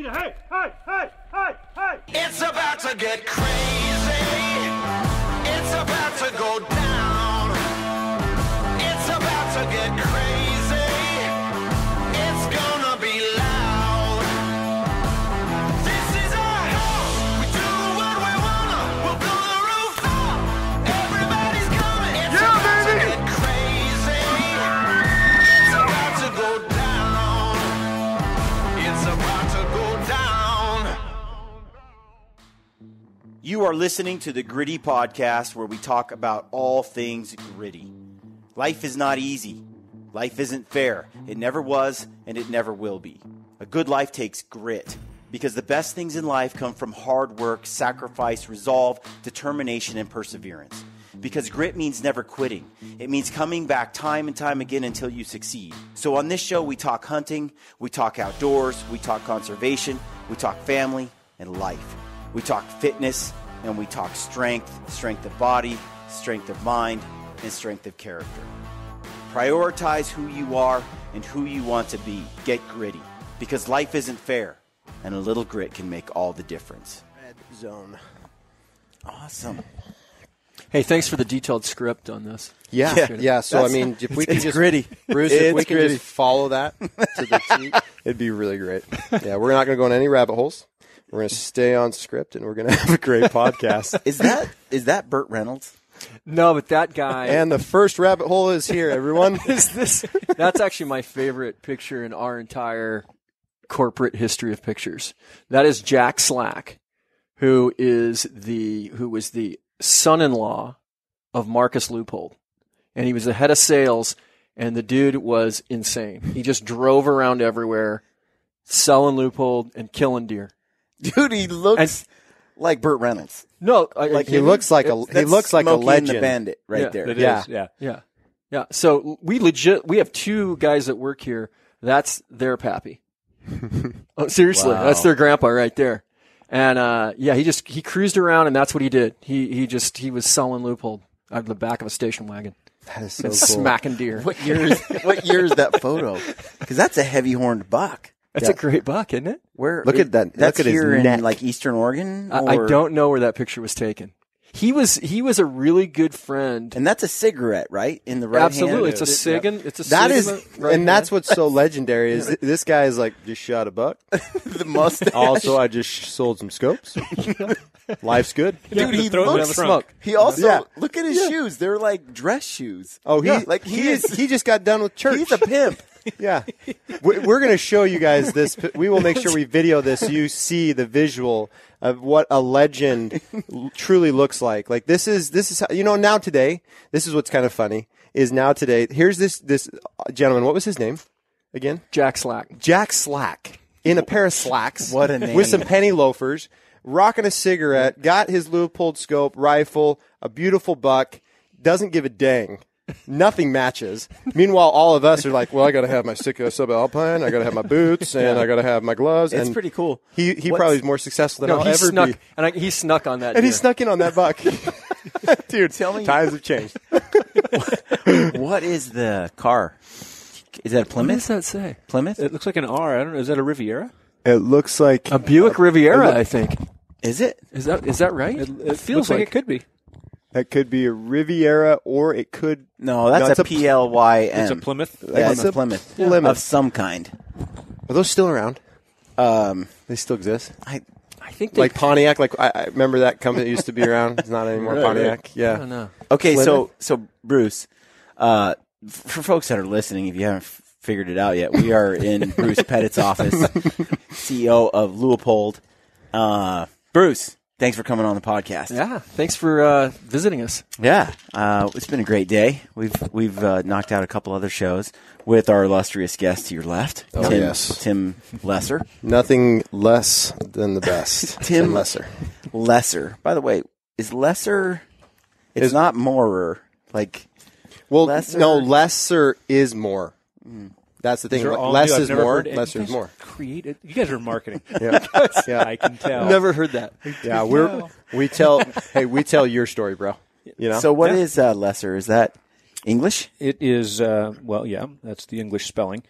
Hey, hey, hey, hey, hey! It's about to get crazy. You are listening to the Gritty Podcast where we talk about all things gritty. Life is not easy. Life isn't fair. It never was, and it never will be. A good life takes grit because the best things in life come from hard work, sacrifice, resolve, determination, and perseverance. Because grit means never quitting. It means coming back time and time again until you succeed. So on this show, we talk hunting, we talk outdoors, we talk conservation, we talk family and life. We talk fitness and we talk strength, strength of body, strength of mind, and strength of character. Prioritize who you are and who you want to be. Get gritty because life isn't fair and a little grit can make all the difference. Red zone. Awesome. Hey, thanks for the detailed script on this. Yeah, Yeah. yeah. So I mean, if we it's- can it's just gritty. Bruce, if we It's can gritty. just follow that to the T, it'd be really great. Yeah, we're not going to go in any rabbit holes. We're going to stay on script, and we're going to have a great podcast. Is that is that Burt Reynolds? No, but that guy and the first rabbit hole is here, everyone. is this. That's actually my favorite picture in our entire corporate history of pictures. That is Jack Slack, who is the who was the son-in-law of Marcus Leupold, and he was the head of sales. And the dude was insane. He just drove around everywhere, selling Leupold and killing deer. Dude, he looks like Burt Reynolds. No, I, Like he looks like a he looks like a Smokey and the legend. Bandit right Yeah. there. It Yeah. is, yeah. Yeah. Yeah. So we legit, we have two guys that work here. That's their pappy. oh, seriously. Wow. That's their grandpa right there. And, uh, yeah, he just, he cruised around and that's what he did. He, he just, he was selling Leupold out of the back of a station wagon That is so cool. smacking deer. What year is what year is that photo? Because that's a heavy horned buck. That's a great buck, isn't it? Where Look at that- That's look at his here in neck. like Eastern Oregon. I, I don't know where that picture was taken. He was, he was a really good friend. And that's a cigarette, right? In the right Absolutely. hand. It's a cig and it's a That cig is, in the right and that's hand. what's so legendary is th- this guy is like just shot a buck. the mustache. Also, I just sold some scopes. Life's good. Dude, he throw it in looks the trunk. He also Yeah. look at his shoes. They're like dress shoes. Oh, he Yeah, like he, he is. is. He just got done with church. He's a pimp. Yeah, We- we're going to show you guys this. We will make sure we video this. So you see the visual of what a legend truly looks like. Like this is this is how, you know now today. This is what's kind of funny is now today. Here's this this uh, gentleman. What was his name again? Jack Slack. Jack Slack in a pair of slacks. What a name. With some penny loafers, rocking a cigarette, got his Leupold scope rifle, a beautiful buck, doesn't give a dang. Nothing matches. Meanwhile, all of us are like, "Well, I got to have my Sitka subalpine, I got to have my boots, and I got to have my gloves." It's and pretty cool. He he What's- probably is more successful than No, I'll he ever snuck, be. and I, he snuck on that. And he deer. snuck in on that buck. Dude, Tell me- times have changed. what is the car? Is that a What does Plymouth? that say? Plymouth? It looks like an R. I don't know. Is that a Riviera? It looks like A Buick Riviera, I think. Is it? Is that is that right? It, it feels looks like, like it could be. That could be a Riviera, or it could. No, that's No, it's a a- P L Y M. It's a Plymouth. Yeah, it's It's a a Plymouth. Plymouth. of some kind. Are those still around? Um, They still exist. I I think they, like Pontiac. Like I, I remember that company that used to be around. It's not anymore. Right, Pontiac. I Yeah. don't know. Okay, so Plymouth? so Bruce, uh, for folks that are listening, if you haven't f- figured it out yet, we are in Bruce Pettet's office, CEO of Leupold. Uh, Bruce, thanks for coming on the podcast. Yeah, thanks for uh, visiting us. Yeah, uh, it's been a great day. We've we've uh, knocked out a couple other shows with our illustrious guest to your left, Oh, Tim, yes. Tim Lesser. Nothing less than the best. Tim- Tim Lesser. Lesser. By the way, is Lesser? It's Is- not morer. Like Well, Lesser? no, lesser is more. That's the thing. Are all Less new. Is more. heard any- Lesser is more. Created. You guys are marketing. Yeah. yeah. I can tell. Never heard that. Yeah. We're we tell. Hey, we tell your story, bro. You know. so, what Yeah. is uh, Lesser? Is that English? It is. Uh, well, yeah, that's the English spelling.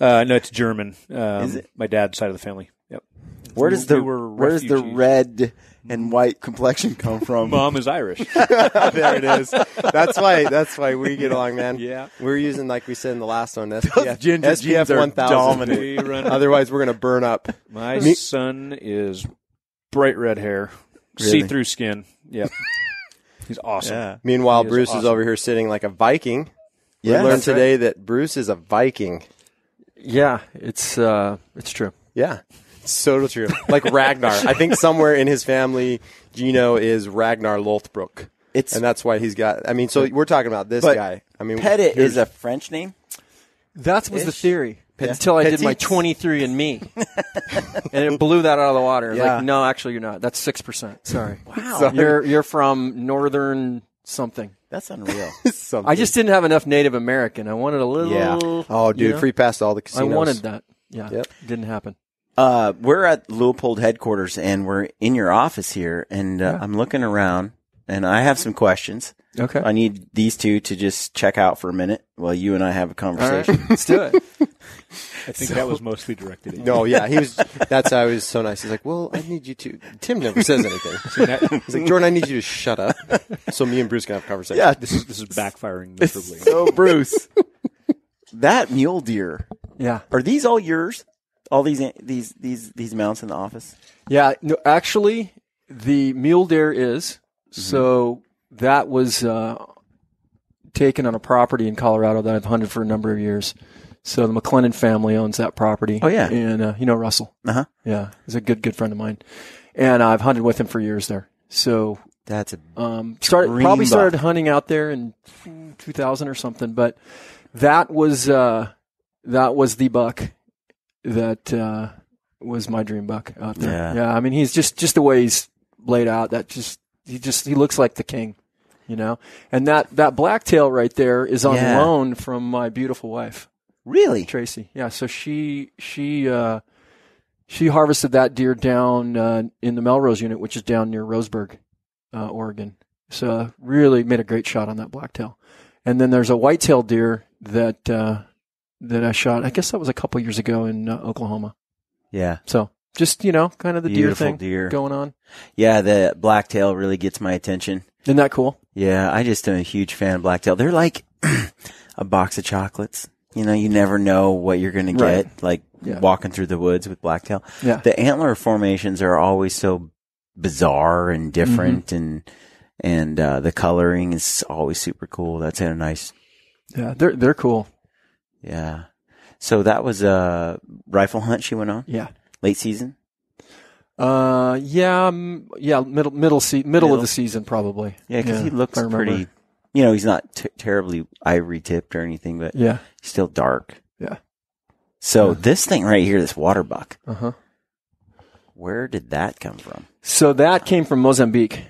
Uh, no, it's German. Um, Is it? My dad's side of the family. Yep. Where does the We where does the red and white complexion come from? Mom is Irish. there it is. That's why. That's why we get along, man. Yeah. we're using like we said in the last one. SPF, ginger SPF jeans one thousand. We Otherwise, we're gonna burn up. My Me- son is bright red hair, Really? see through skin. Yep. He's awesome. Yeah. Meanwhile, He Bruce is awesome. over here sitting like a Viking. Yeah, we learned that's right. today that Bruce is a Viking. Yeah, it's uh, it's true. Yeah, so true. Like Ragnar. I think somewhere in his family, Gino is Ragnar Lothbrok. It's and that's why he's got. I mean, so we're talking about this but guy. I mean, Pettet is a French name. That was the theory Pet- until I did my 23 and me, and it blew that out of the water. Yeah. Like, no, actually, you're not. That's six percent. Sorry. Wow, You're you're from northern something. that's unreal. something. I just didn't have enough Native American. I wanted a little. Yeah. Oh, you dude, know? free pass to all the casinos. I wanted that. Yeah. Yep. Didn't happen. Uh, we're at Leupold headquarters and we're in your office here, and uh, I'm looking around, and I have some questions. Okay. I need these two to just check out for a minute while you and I have a All right. conversation. Let's do it. I think that was mostly directed at you. No, yeah, he was. That's how he was so nice. He's like, "Well, I need you to." Tim never says anything. He's like, "Jordan, I need you to shut up, so me and Bruce can have a conversation." yeah, This is this is backfiring miserably. so Bruce, that mule deer Yeah. are these all yours? All these these these these mounts in the office? Yeah, no, actually, the mule deer is. So that was uh, taken on a property in Colorado that I've hunted for a number of years. So the McLennan family owns that property. Oh, yeah. and uh, you know Russell. Uh huh. Yeah, he's a good good friend of mine, and I've hunted with him for years there. So That's a um, started probably started hunting out there in 2000 or something, but that was uh, that was the buck that uh, was my dream buck out there. Yeah. I mean, he's just just the way he's laid out. That just he just he looks like the king, you know. And that that blacktail right there is on Yeah. loan from my beautiful wife. really Tracy. Yeah, so she she uh, she harvested that deer down uh, in the Melrose unit, which is down near Roseburg, uh, Oregon. So really made a great shot on that blacktail. And then there's a whitetail deer that uh, that I shot. I guess that was a couple years ago in uh, Oklahoma. yeah So just you know, kind of the Beautiful deer thing deer. going on. yeah. The blacktail really gets my attention. Isn't that cool? Yeah, I just am a huge fan of blacktail. They're like a box of chocolates. You know, you never know what you're going to get. Like Yeah. walking through the woods with blacktail. Yeah. The antler formations are always so bizarre and different, Mm-hmm. and and uh, the coloring is always super cool. That's a nice. Yeah, they're they're cool. Yeah. So that was a rifle hunt she went on Yeah. late season. Uh, yeah, yeah, middle middle se- middle, Middle. of the season probably. Yeah, because he looks pretty. You know, he's not t- terribly ivory tipped or anything, but Yeah. he's still dark. Yeah. So Yeah. this thing right here, this water buck, Uh huh. where did that come from? So that came from Mozambique,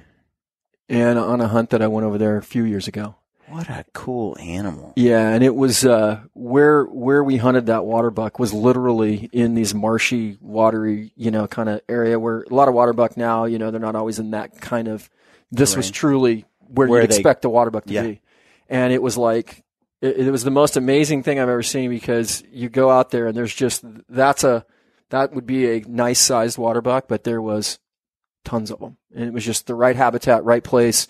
and on a hunt that I went over there a few years ago. What a cool animal. Yeah, and it was uh, where where we hunted that water buck was literally in these marshy, watery, you know, kind of area where a lot of water buck now, you know, they're not always in that kind of. This was truly where, Where you'd they- expect the water buck to Yeah. be, and it was like it, it was the most amazing thing I've ever seen because you go out there and there's just that's a that would be a nice sized water buck, but there was tons of them, and it was just the right habitat, right place,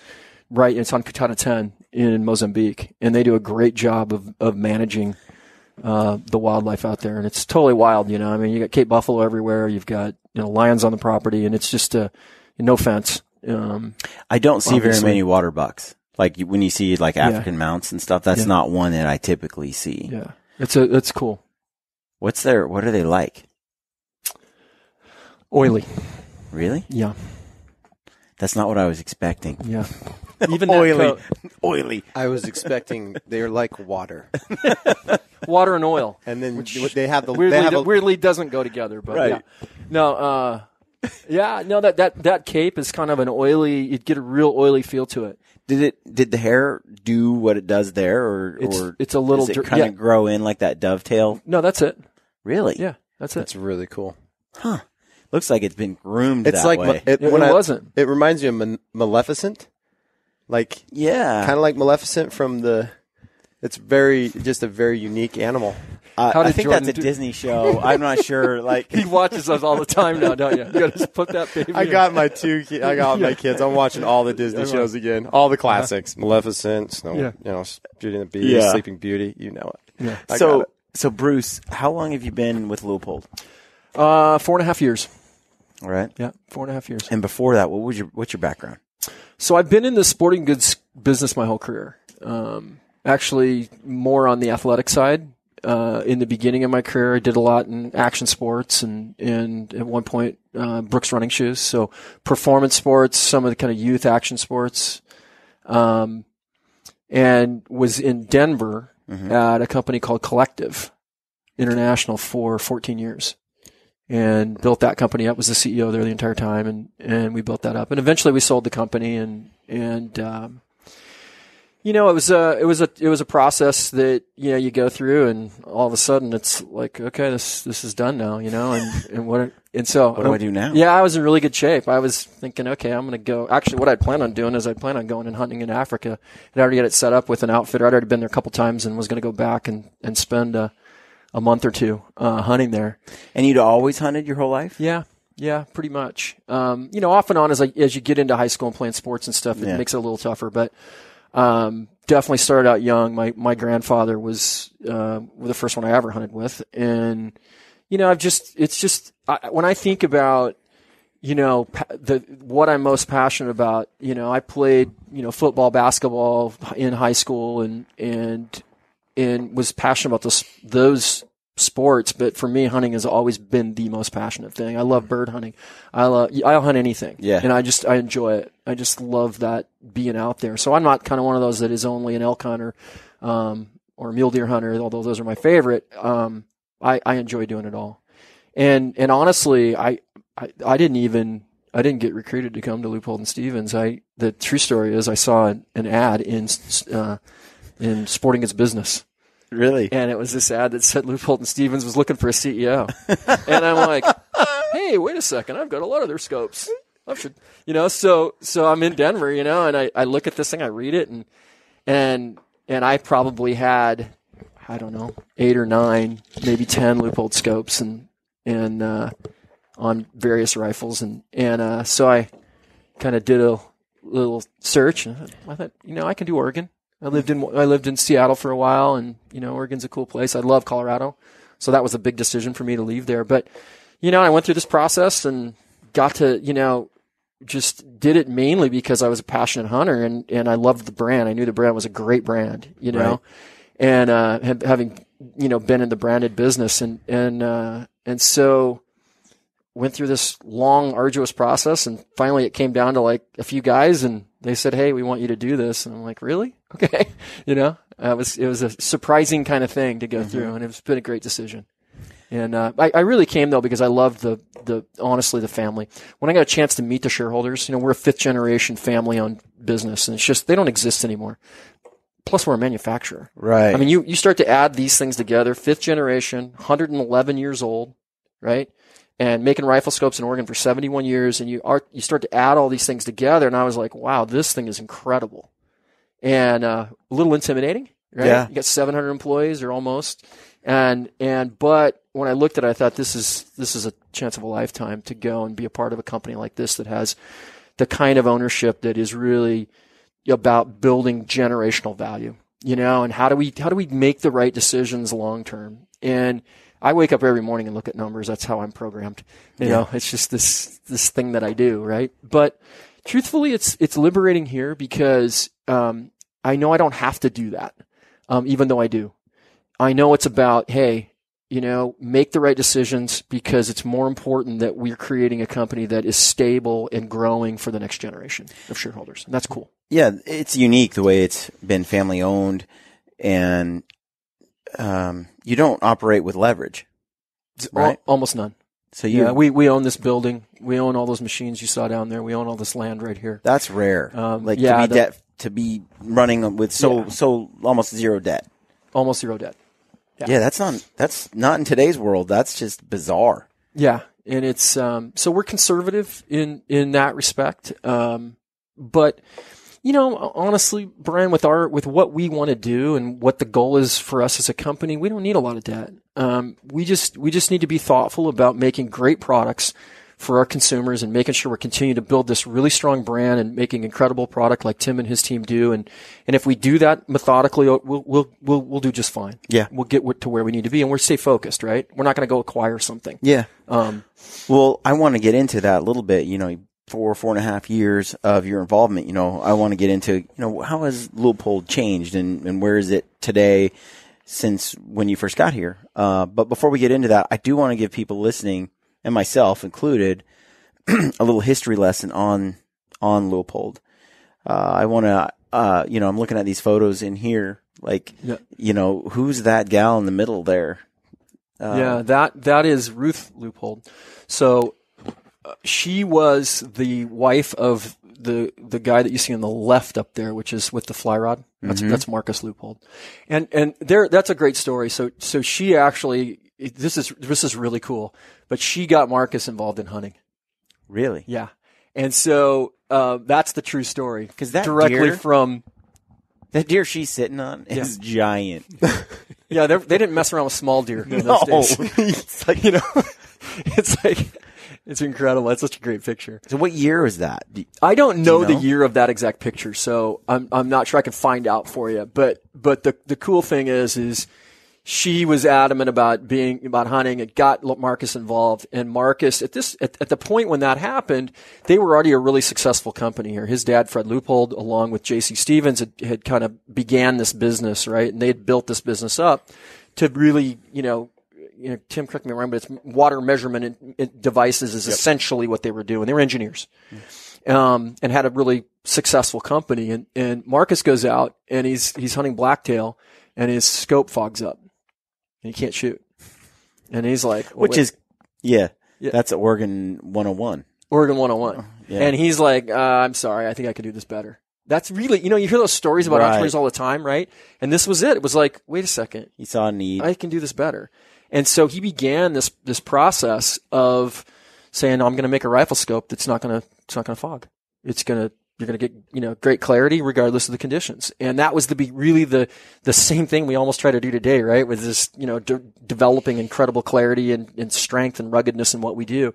right. It's on Coutada Ten in Mozambique, and they do a great job of of managing uh, the wildlife out there, and it's totally wild. You know, I mean, you got Cape buffalo everywhere, you've got you know lions on the property, and it's just a no fence. Um, I don't see very many water bucks. Like when you see like African mounts and stuff, that's Yeah. not one that I typically see. yeah, it's a it's cool. What's their, what are they like? Oily, Really? yeah, That's not what I was expecting. yeah. Even Oily. coat- Oily. I was expecting they're like water, water and oil. and then they have the weirdly, they have a, weirdly doesn't go together, but Right. yeah. No, uh, yeah, no, that, that, that cape is kind of an oily, you'd get a real oily feel to it. Did it, did the hair do what it does there or, It's- or it's a little does it dir- kind of yeah. grow in like that dovetail? No, that's it. Really? Yeah, that's it. That's really cool. Huh. Looks like it's been groomed It's that like way. it, It- when it I, wasn't. It reminds me of Maleficent, like yeah. kind of like Maleficent from the It's very just a very unique animal. Uh, How I think Jordan that's a do- Disney show. I'm not sure. Like, He watches us all the time now, don't you? You got to put that baby. I in. got my two. Ki- I got my kids. I'm watching all the Disney Yeah, shows again, all the classics, Maleficent, Snow, Yeah. you know, Beauty and the Beast, Yeah. Sleeping Beauty. You know it. Yeah. I so it. so Bruce, how long have you been with Leupold? Uh, four and a half years. All right. Yeah, four and a half years. And before that, what was your what's your background? So I've been in the sporting goods business my whole career. Um, actually, more on the athletic side. Uh, in the beginning of my career, I did a lot in action sports and, and at one point, uh, Brooks running shoes. So performance sports, some of the kind of youth action sports. Um, and was in Denver at a company called Collective International for 14 years and built that company up. Was the CEO there the entire time, and and we built that up. And eventually, we sold the company, and and um, you know, it was a it was a it was a process that you know you go through, and all of a sudden, it's like okay, this this is done now, you know, and and what and so What do I do now? Yeah, I was in really good shape. I was thinking, okay, I'm going to go. Actually, what I'd planned on doing is I'd plan on going and hunting in Africa. And I'd already got it set up with an outfitter. I'd already been there a couple times and was going to go back and and spend a, a month or two uh, hunting there. And you'd always hunted your whole life? Yeah, yeah, pretty much. Um, you know, off and on as I, as you get into high school and playing sports and stuff, it Yeah. makes it a little tougher. But um, definitely started out young. My my grandfather was uh, the first one I ever hunted with, and you know, I've just it's just I, when I think about you know the what I'm most passionate about. You know, I played you know football, basketball in high school, and and and was passionate about those those sports. But for me, hunting has always been the most passionate thing. I love bird hunting. I love I'll hunt anything. Yeah. and I just I enjoy it. I just love that being out there. So I'm not kind of one of those that is only an elk hunter um, or mule deer hunter, although those are my favorite. Um, I, I enjoy doing it all. And and honestly, I, I I didn't even I didn't get recruited to come to Leupold and Stevens. I the true story is I saw an, an ad in uh, in Sporting Goods Business, Really? and it was this ad that said Leupold and Stevens was looking for a CEO, and I'm like, hey, wait a second, I've got a lot of their scopes. I should, you know, so so I'm in Denver, you know, and I, I look at this thing, I read it, and and and I probably had I don't know eight or nine, maybe ten Leupold scopes, and and uh, on various rifles, and and uh, so I kind of did a little search, and I thought, you know, I can do Oregon. I lived in I lived in Seattle for a while, and you know, Oregon's a cool place. I love Colorado, so that was a big decision for me to leave there. But you know, I went through this process and got to you know just did it mainly because I was a passionate hunter and, and I loved the brand. I knew the brand was a great brand, you know, Right. and, uh, having, you know, been in the branded business and, and, uh, and so went through this long, arduous process and finally it came down to like a few guys and they said, Hey, we want you to do this. And I'm like, really? Okay. you know, uh, it was, it was a surprising kind of thing to go through and it's been a great decision. And uh, I, I really came though because I love the the honestly the family. When I got a chance to meet the shareholders, you know, we're a fifth generation family owned business, and it's just they don't exist anymore. Plus, we're a manufacturer. Right. I mean, you you start to add these things together. Fifth generation, 111 years old, right? And making rifle scopes in Oregon for 71 years, and you are you start to add all these things together, and I was like, wow, this thing is incredible, and uh, a little intimidating, right? Yeah. You got 700 employees or almost, and and but when I looked at it, I thought this is this is a chance of a lifetime to go and be a part of a company like this that has the kind of ownership that is really about building generational value, you know, and how do we how do we make the right decisions long term? And I wake up every morning and look at numbers. That's how I'm programmed. You know, it's just this this thing that I do, right? But truthfully, it's it's liberating here because um, I know I don't have to do that, um, even though I do. I know it's about hey, you know, make the right decisions because it's more important that we're creating a company that is stable and growing for the next generation of shareholders. And that's cool. yeah, it's unique the way it's been family owned, and um, you don't operate with leverage, right? Al- almost none. so you Yeah, we, we own this building. We own all those machines you saw down there. We own all this land right here. that's rare. Um, like yeah, to be the- debt to be running with so Yeah. so almost zero debt. Almost zero debt. Yeah. that's not that's not in today's world. That's just bizarre. Yeah, and it's um, so we're conservative in in that respect. Um, but you know, honestly, Brian, with our with what we want to do and what the goal is for us as a company, we don't need a lot of debt. Um, we just we just need to be thoughtful about making great products for our consumers and making sure we're continuing to build this really strong brand and making incredible product like Tim and his team do. And and if we do that methodically, we'll we'll we'll, we'll do just fine. Yeah. we'll get to where we need to be, and we're stay focused. Right, we're not going to go acquire something. Yeah. Um, Well, I want to get into that a little bit. You know, four, four and a half years of your involvement. You know, I want to get into, you know, how has Leupold changed and, and where is it today since when you first got here? Uh, but before we get into that, I do want to give people listening and myself included a little history lesson on, on Leupold. Uh, I want to, uh, you know, I'm looking at these photos in here. Like, Yeah. you know, who's that gal in the middle there? Uh, yeah, that that is Ruth Leupold. So she was the wife of the the guy that you see on the left up there, which is with the fly rod. That's that's Marcus Leupold, and and there that's a great story. So so she actually this is this is really cool, but she got Marcus involved in hunting. Really? Yeah, and so uh, that's the true story 'Cause that directly deer- from That deer she's sitting on is giant. yeah they're- didn't mess around with small deer in those days. it's like you know, it's like it's incredible. It's such a great picture. So what year was that? Do- I don't know, know? the year of that exact picture, so I'm I'm not sure I can find out for you. But but the the cool thing is is she was adamant about being about hunting and got Marcus involved. And Marcus at this at, at the point when that happened, they were already a really successful company here. His dad Fred Leupold, along with J.C. Stevens, had, had kind of began this business right, and they had built this business up to really you know you know, Tim, correct me if I'm wrong, but it's water measurement devices is essentially what they were doing. They were engineers, um, and had a really successful company. And, and Marcus goes out and he's, he's hunting blacktail and his scope fogs up and he can't shoot. And he's like, well, Which wait, is, yeah, Yeah. that's Oregon 101. Oregon 101. Yeah. And he's like, uh, I'm sorry. I think I could do this better. That's really, you know, you hear those stories about Right. entrepreneurs all the time, right? And this was it. It was like, wait a second. He saw a need. I can do this better. And so he began this this process of saying, I'm going to make a rifle scope that's not going to it's not going to fog. It's going to you're going to get you know great clarity regardless of the conditions. And that was the be really the the same thing we almost try to do today, right? With this you know de- developing incredible clarity and, and strength and ruggedness in what we do.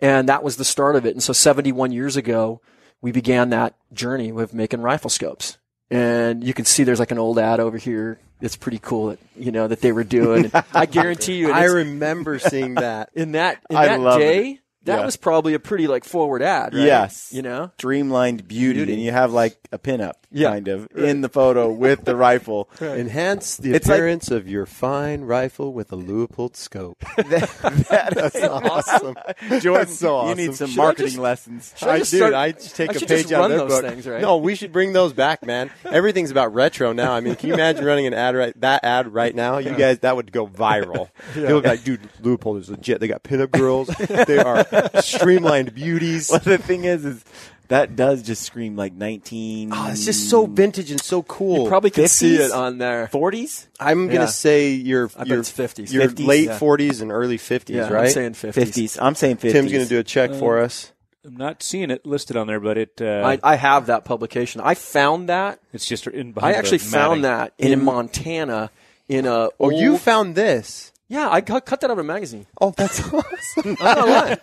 And that was the start of it. And so 71 years ago, we began that journey with making rifle scopes. And you can see there's like an old ad over here. It's pretty cool that you know that they were doing. I guarantee you, I remember seeing that. in that in I that day, that Yeah. was probably a pretty like forward ad, right? Yes. you know. Streamlined beauty, and you have like a pinup Yeah. kind of in the photo with the rifle. Enhance the It's like- appearance of your fine rifle with a Leupold scope. That's awesome. Jordan, so awesome. you need some Should I marketing just- lessons. I I just dude, start- I just take I a page just out of that those book. things, right? No, we should bring those back, man. Everything's about retro now. I mean, can you imagine running an ad right that ad right now? You guys, that would go viral. People would be like, dude, Leupold is legit. They got pinup girls. they are streamlined beauties. Well, the thing is, is that does just scream like 19. Oh, it's just so vintage and so cool. You probably could see it on there. 40s. I'm gonna Yeah. say your I bet your it's 50s. your 50s, late yeah. 40s and early 50s, Yeah, right? I'm saying 50s. 50s. I'm saying 50s. Tim's gonna do a check for us. I'm not seeing it listed on there, but it uh, I, I have that publication. I found that. it's just in I actually the found matting. that in Montana in a. Oh, you found this? Yeah, I cut, cut that out of a magazine. Oh, that's awesome. I'm not lying.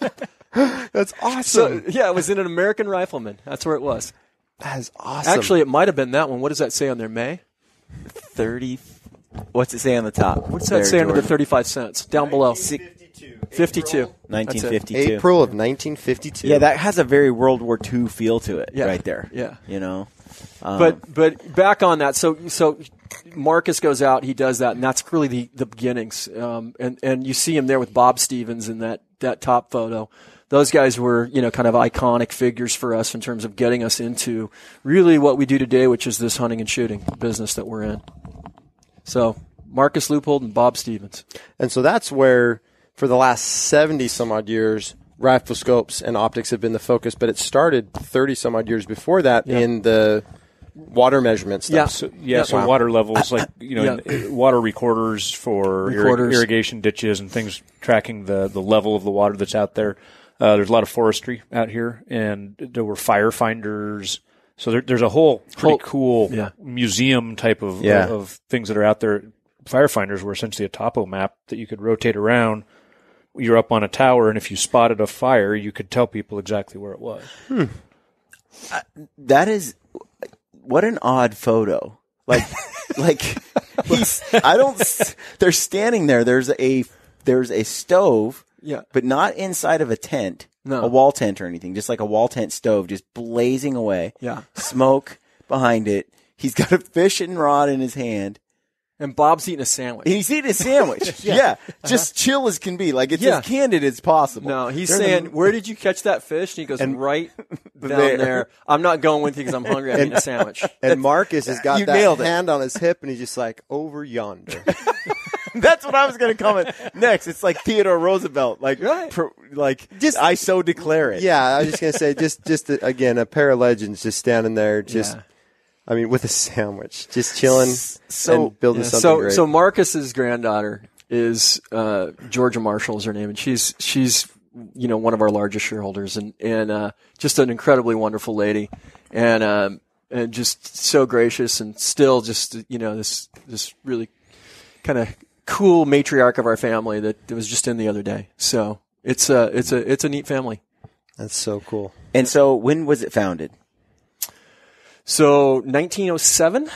That's So awesome. yeah, it was in an American Rifleman. That's where it was. that is awesome. Actually, it might have been that one. What does that say on there? May. 30. What's it say on the top? What's that say under the 35 cents? Down below. 52. 1952. April of 1952. Yeah, that has a very World War II feel to it Yeah. right there. Yeah. You know? Um, but but back on that. So so Marcus goes out, he does that, and that's really the the beginnings. Um, and and you see him there with Bob Stevens in that that top photo. Those guys were you know kind of iconic figures for us in terms of getting us into really what we do today, which is this hunting and shooting business that we're in. So Marcus Leupold and Bob Stevens. And so that's where, for the last 70 some odd years, rifle scopes and optics have been the focus, but it started 30 some odd years before that Yeah. in the water measurement stuff. Yeah. So, yeah, Yeah. so Wow. water levels, like you know, Yeah. water recorders for Recorders. irrigation ditches and things tracking the the level of the water that's out there. Uh, there's a lot of forestry out here, and there were fire finders, So there, there's a whole pretty cool yeah. museum type of, Yeah. of things that are out there. Firefinders were essentially a topo map that you could rotate around. You're up on a tower, and if you spotted a fire, you could tell people exactly where it was. That is what an odd photo. Like, like he's. I don't. They're standing there. There's a there's a stove, Yeah. but not inside of a tent, No. a wall tent or anything. Just like a wall tent stove, just blazing away. Yeah. smoke behind it. He's got a fishing rod in his hand. And Bob's eating a sandwich. And he's eating a sandwich. yeah. Just chill as can be. Like it's Yeah. as candid as possible. No, he's They're in the- saying, "Where did you catch that fish?" And he goes, and "Right down There. there. I'm not going with you because I'm hungry. I'm eating a sandwich." And Marcus has got that hand on his hip, and he's just like over yonder. That's what I was going to comment next. It's like Theodore Roosevelt. Like, Right. pro, like Just- I so declare it. yeah, I was just gonna say, just just uh, again, a pair of legends just standing there, just Yeah. I mean, with a sandwich, just chilling, so- and building Yeah, something so, great. so Marcus's granddaughter is uh, Georgia Marshall is her name, and she's she's you know one of our largest shareholders, and and uh, just an incredibly wonderful lady, and um, and just so gracious, and still just you know this this really kind of cool matriarch of our family that, that was just in the other day. So it's a it's a it's a neat family. That's so cool. And so when was it founded? So 1907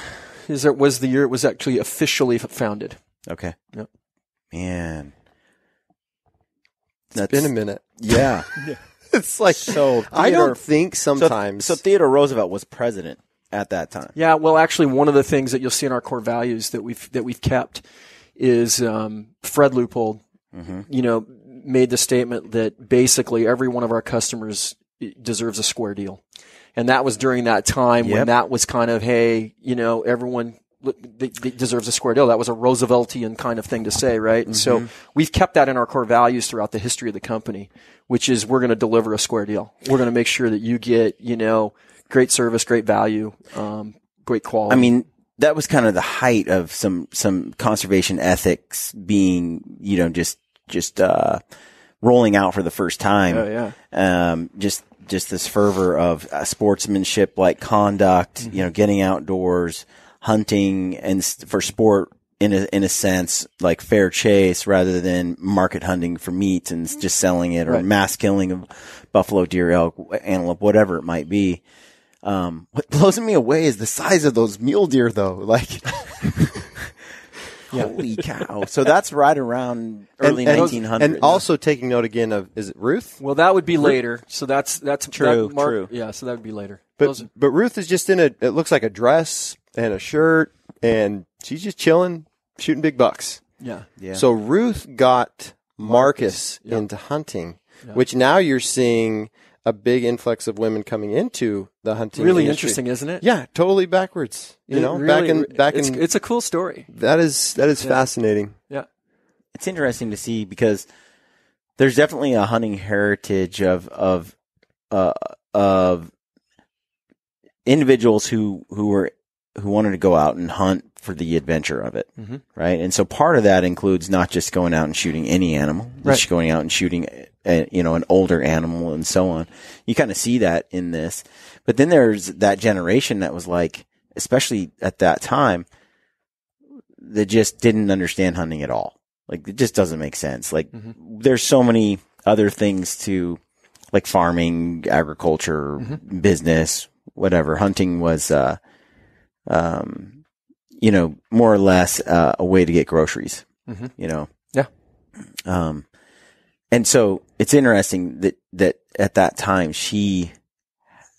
is there was the year it was actually officially founded. Okay. Yep. Man. It's been a minute. Yeah. yeah. It's like So I don't think sometimes. so Theodore Roosevelt was president at that time. Yeah, well, actually, one of the things that you'll see in our core values that we've that we've kept is um, Fred Leupold. You know, made the statement that basically every one of our customers deserves a square deal, and that was during that time Yep. when that was kind of hey, you know, everyone deserves a square deal. That was a Rooseveltian kind of thing to say, right? And so we've kept that in our core values throughout the history of the company, which is we're going to deliver a square deal. We're going to make sure that you get, you know, great service, great value, um, great quality. I mean, that was kind of the height of some some conservation ethics being, you know, just just uh, rolling out for the first time. Oh, yeah. Um, just just this fervor of uh, sportsmanship like conduct, Mm-hmm. you know, getting outdoors, hunting, and for sport. In a, in a sense, like fair chase rather than market hunting for meat and s- just selling it or Right. mass killing of buffalo, deer, elk, antelope, whatever it might be. Um, what blows me away is the size of those mule deer, though. Like, holy cow! So that's right around early and, nineteen hundreds. and also taking note again of is it Ruth? Well, that would be later. So that's that's True, that mark- true. Yeah, so that would be later. But Those- but Ruth is just in a. It looks like a dress and a shirt, and she's just chilling, shooting big bucks. yeah, yeah. So Ruth got Marcus into hunting, which now you're seeing a big influx of women coming into the hunting. really industry. interesting, isn't it? Yeah, totally backwards. You It know, back really- in back it's, in it's a cool story. that is that is fascinating. Yeah, it's interesting to see because there's definitely a hunting heritage of of uh, of individuals who who were who wanted to go out and hunt for the adventure of it, Mhm. right? And so part of that includes not just going out and shooting any animal, Right. just going out and shooting, a, you know, an older animal and so on. You kind of see that in this, but then there's that generation that was like, especially at that time, that just didn't understand hunting at all. Like it just doesn't make sense. Like there's so many other things to like farming, agriculture, business, whatever. Hunting was uh um you know, more or less uh, a way to get groceries, Mhm. you know. Yeah. Um and so it's interesting that that at that time she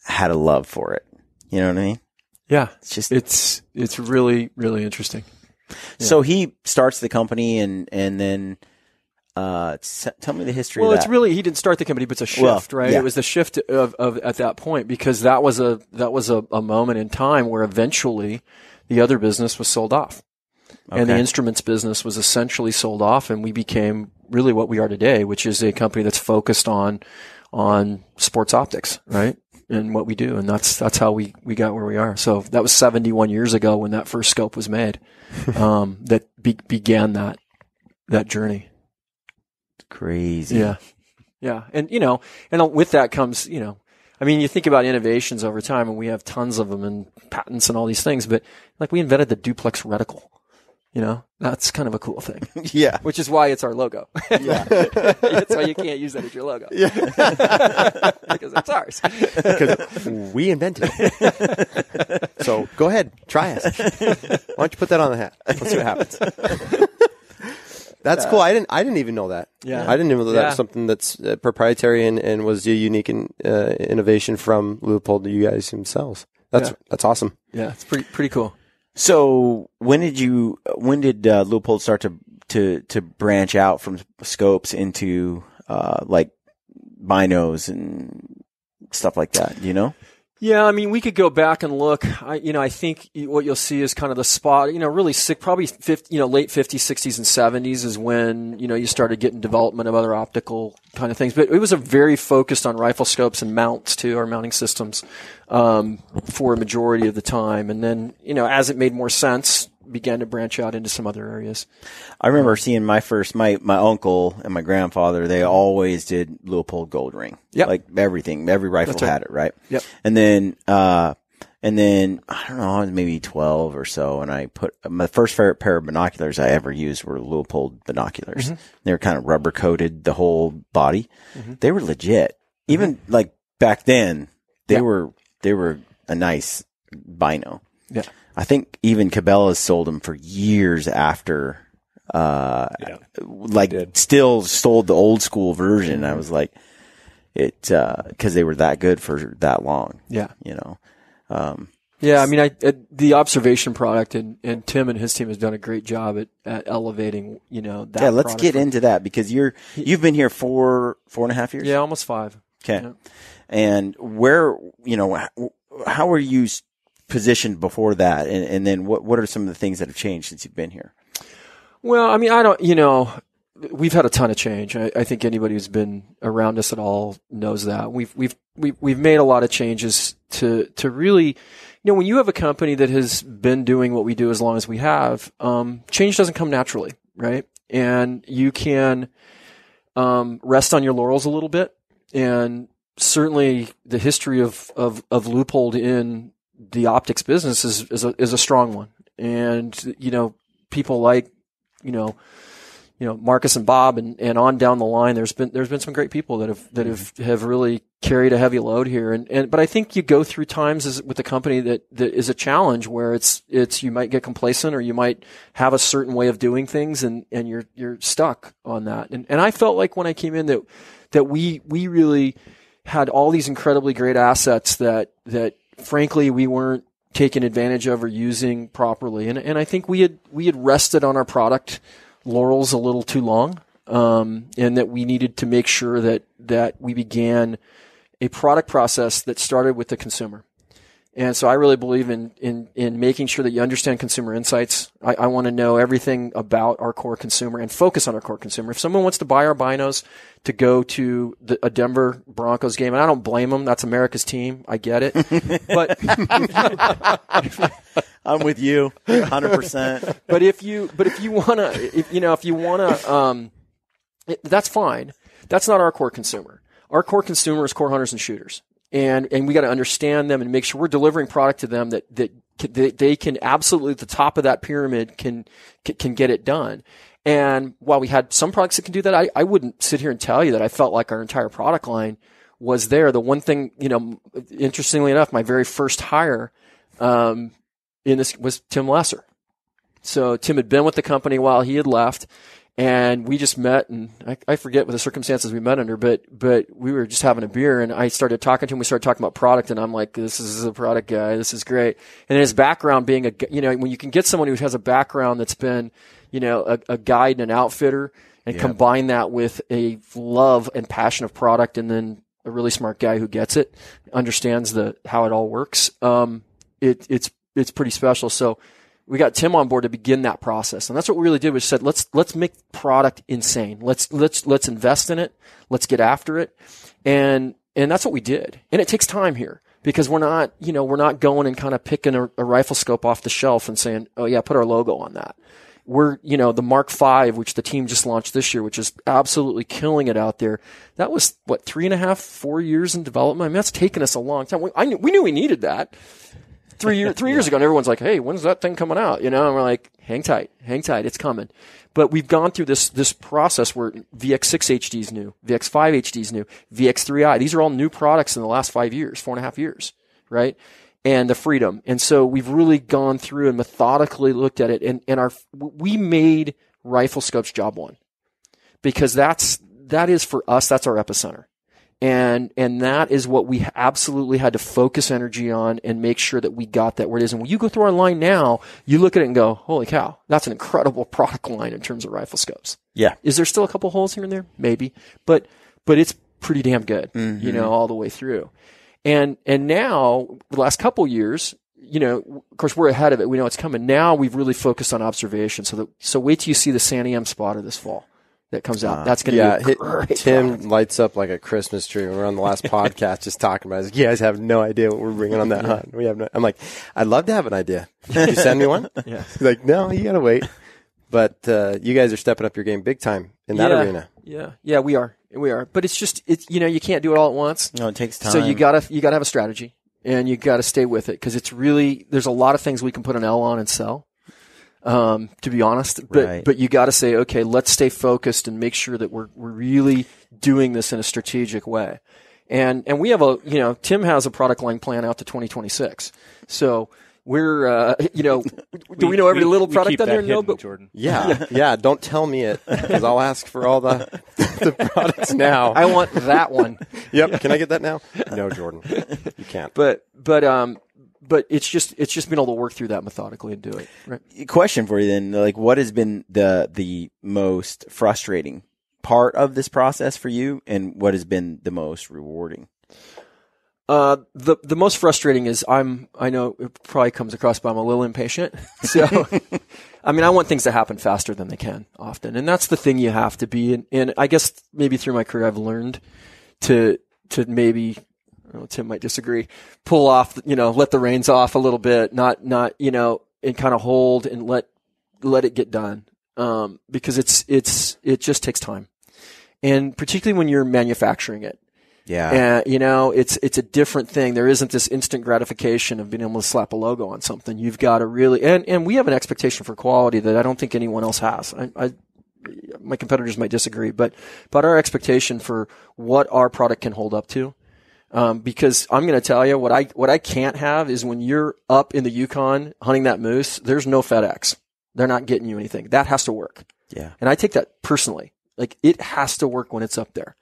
had a love for it. You know what I mean? yeah. It's just It's it's really really interesting. So he starts the company and and then uh tell me the history Well, it's really he didn't start the company, but it's a Well, shift, right? yeah. It was the shift of, of at that point because that was a that was a, a moment in time where eventually the other business was sold off, and the instruments business was essentially sold off, and we became really what we are today, which is a company that's focused on on sports optics, right? And what we do, and that's that's how we we got where we are. So that was 71 years ago when that first scope was made, um, that be, began that that journey. crazy. Yeah. Yeah. And, you know, and with that comes, you know, I mean, you think about innovations over time, and we have tons of them and patents and all these things. But like, we invented the duplex reticle. You know, that's kind of a cool thing, Yeah. which is why it's our logo. Yeah. that's why you can't use that as your logo. Yeah, because it's ours. because we invented it. so go ahead, try us. Why don't you put that on the hat? Let's see what happens. That's cool. I didn't. I didn't even know that. Yeah. I didn't even know that Yeah. was something that's uh, proprietary and, and was a unique in, uh, innovation from Leupold to you guys themselves. That's Yeah. that's awesome. Yeah, it's pretty pretty cool. So when did you when did uh, Leupold start to to to branch out from scopes into uh, like binos and stuff like that? You know? Yeah, I mean, we could go back and look. I, you know, I think what you'll see is kind of the spot. You know, really sick. Probably 50, you know, late fifties, sixties, and seventies is when you know you started getting development of other optical kind of things. But it was a very focused on rifle scopes and mounts too, our mounting systems, um, for a majority of the time. And then you know, as it made more sense, began to branch out into some other areas. I remember seeing my first my my uncle and my grandfather. They always did Leupold gold ring. Yep. like everything. Every rifle right. had it, right? Yep. And then uh, and then I don't know, I was maybe twelve or so, and I put my first pair, pair of binoculars I ever used were Leupold binoculars. Mm-hmm. They were kind of rubber coated the whole body. Mm-hmm. They were legit. Even mm-hmm. like back then, they Yeah. were they were a nice bino. Yeah. I think even Cabela's sold them for years after, uh, Yeah. like still sold the old school version. I was like, it, uh, cause they were that good for that long, Yeah. you know? Um, Yeah, I mean, I, uh, the observation product and, and Tim and his team has done a great job at, at elevating, you know, that. yeah, let's get into that because you're, you've been here for four and a half years. Yeah, almost five. Okay. Yeah. And where, you know, how are you positioned before that? And, and then what, what are some of the things that have changed since you've been here? Well, I mean, I don't, you know, we've had a ton of change. I, I think anybody who's been around us at all knows that we've we've we've we've made a lot of changes to to really, you know, when you have a company that has been doing what we do as long as we have, um, change doesn't come naturally, right? And you can um, rest on your laurels a little bit, and certainly the history of of of Leupold in the optics business is is a, is a strong one, and you know, people like you know, you know Marcus and Bob and, and on down the line. There's been there's been some great people that have that have, mm-hmm. have really carried a heavy load here. And, and but I think you go through times as, with the company that, that is a challenge where it's it's you might get complacent or you might have a certain way of doing things and, and you're you're stuck on that. And and I felt like when I came in that that we we really had all these incredibly great assets that that frankly we weren't taken advantage of or using properly. And and I think we had we had rested on our product laurels a little too long, um, and that we needed to make sure that that we began a product process that started with the consumer. And so I really believe in, in, in making sure that you understand consumer insights. I, I want to know everything about our core consumer and focus on our core consumer. If someone wants to buy our binos to go to the, a Denver Broncos game, and I don't blame them, that's America's team. I get it. but I'm with you 100%. but if you but if you want to you know if you want to um that's fine that's not our core consumer our core consumer is core hunters and shooters and and we got to understand them and make sure we're delivering product to them that that c- they, can absolutely at the top of that pyramid can can, can get it done. And while we had some products that can do that I, I wouldn't sit here and tell you that I felt like our entire product line was there. The one thing you know interestingly enough my very first hire um, in this was Tim Lesser. So Tim had been with the company while. He had left, and we just met, and I, I forget what the circumstances we met under, but but we were just having a beer, and I started talking to him. We started talking about product, and I'm like, "This is a product guy. This is great." And his background being a, you know, when you can get someone who has a background that's been, you know, a, a guide and an outfitter, and combine that with a love and passion of product, and then a really smart guy who gets it, understands the how it all works. Um, it, it's it's pretty special. So we got Tim on board to begin that process, and that's what we really did. Was said let's let's make product insane. Let's let's let's invest in it. Let's get after it, and and that's what we did. And it takes time here because we're not you know we're not going and kind of picking a, a rifle scope off the shelf and saying oh yeah put our logo on that. we're, you know, the Mark V, which the team just launched this year, which is absolutely killing it out there. That was what three and a half, four years in development. I mean, that's taken us a long time. We, knew, we knew we needed that three years three years ago, and everyone's like, "Hey, when's that thing coming out?" You know, and we're like, "Hang tight, hang tight, it's coming." But we've gone through this this process where VX6 HD is new, VX5 HD is new, VX3i. These are all new products in the last five years, four and a half years, right? And the freedom, and so we've really gone through and methodically looked at it, and and our we made rifle scopes job one because that's that is for us that's our epicenter and and that is what we absolutely had to focus energy on and make sure that we got that where it is. And when you go through our line now, you look at it and go, "Holy cow, that's an incredible product line in terms of rifle scopes." Yeah. Is there still a couple holes here and there? Maybe, but but it's pretty damn good, Mm-hmm. you know, all the way through. And and now the last couple years, you know, of course we're ahead of it. We know it's coming. Now we've really focused on observation. So that so wait till you see the Santiam spotter this fall that comes out. That's going to Yeah, be a hit, great Tim product. lights up like a Christmas tree. when We're on the last podcast just talking about. it. Like, you guys have no idea what we're bringing on that hunt. We have no. I'm like, I'd love to have an idea. Could you send me one? Yeah. He's like, no, you gotta wait. But uh, you guys are stepping up your game big time in that yeah, arena. Yeah, yeah, we are, we are. But it's just, it's you know, you can't do it all at once. No, it takes time. So you gotta, you gotta have a strategy, and you gotta stay with it because it's really there's a lot of things we can put an L on and sell. Um, to be honest, but Right. but you got to say, okay, let's stay focused and make sure that we're we're really doing this in a strategic way. And and we have a you know Tim has a product line plan out to 2026. So we're uh, you know do we, know every little product keep on there? that No, hidden, but Jordan. Yeah, yeah. Don't tell me it because I'll ask for all the the products now. I want that one. yep. Can I get that now? No, Jordan, you can't. but but um but it's just it's just been able to work through that methodically and do it right? Question for you then like what has been the the most frustrating part of this process for you and what has been the most rewarding? Uh the the most frustrating is i'm i know it probably comes across but i'm a little impatient. So i mean i want things to happen faster than they can often and that's the thing you have to be and, and i guess maybe through my career i've learned to to maybe oh, Tim might disagree. Pull off, you know, let the reins off a little bit, not not you know, and kind of hold and let let it get done. Um, because it's it's it just takes time, and particularly when you're manufacturing it, yeah and you know, it's it's a different thing. There isn't this instant gratification of being able to slap a logo on something. You've got to really, and and we have an expectation for quality that I don't think anyone else has. I, I my competitors might disagree, but but our expectation for what our product can hold up to. Um, because I'm going to tell you what I what I can't have is when you're up in the Yukon hunting that moose. There's no FedEx. They're not getting you anything. That has to work. yeah And I take that personally. Like it has to work when it's up there.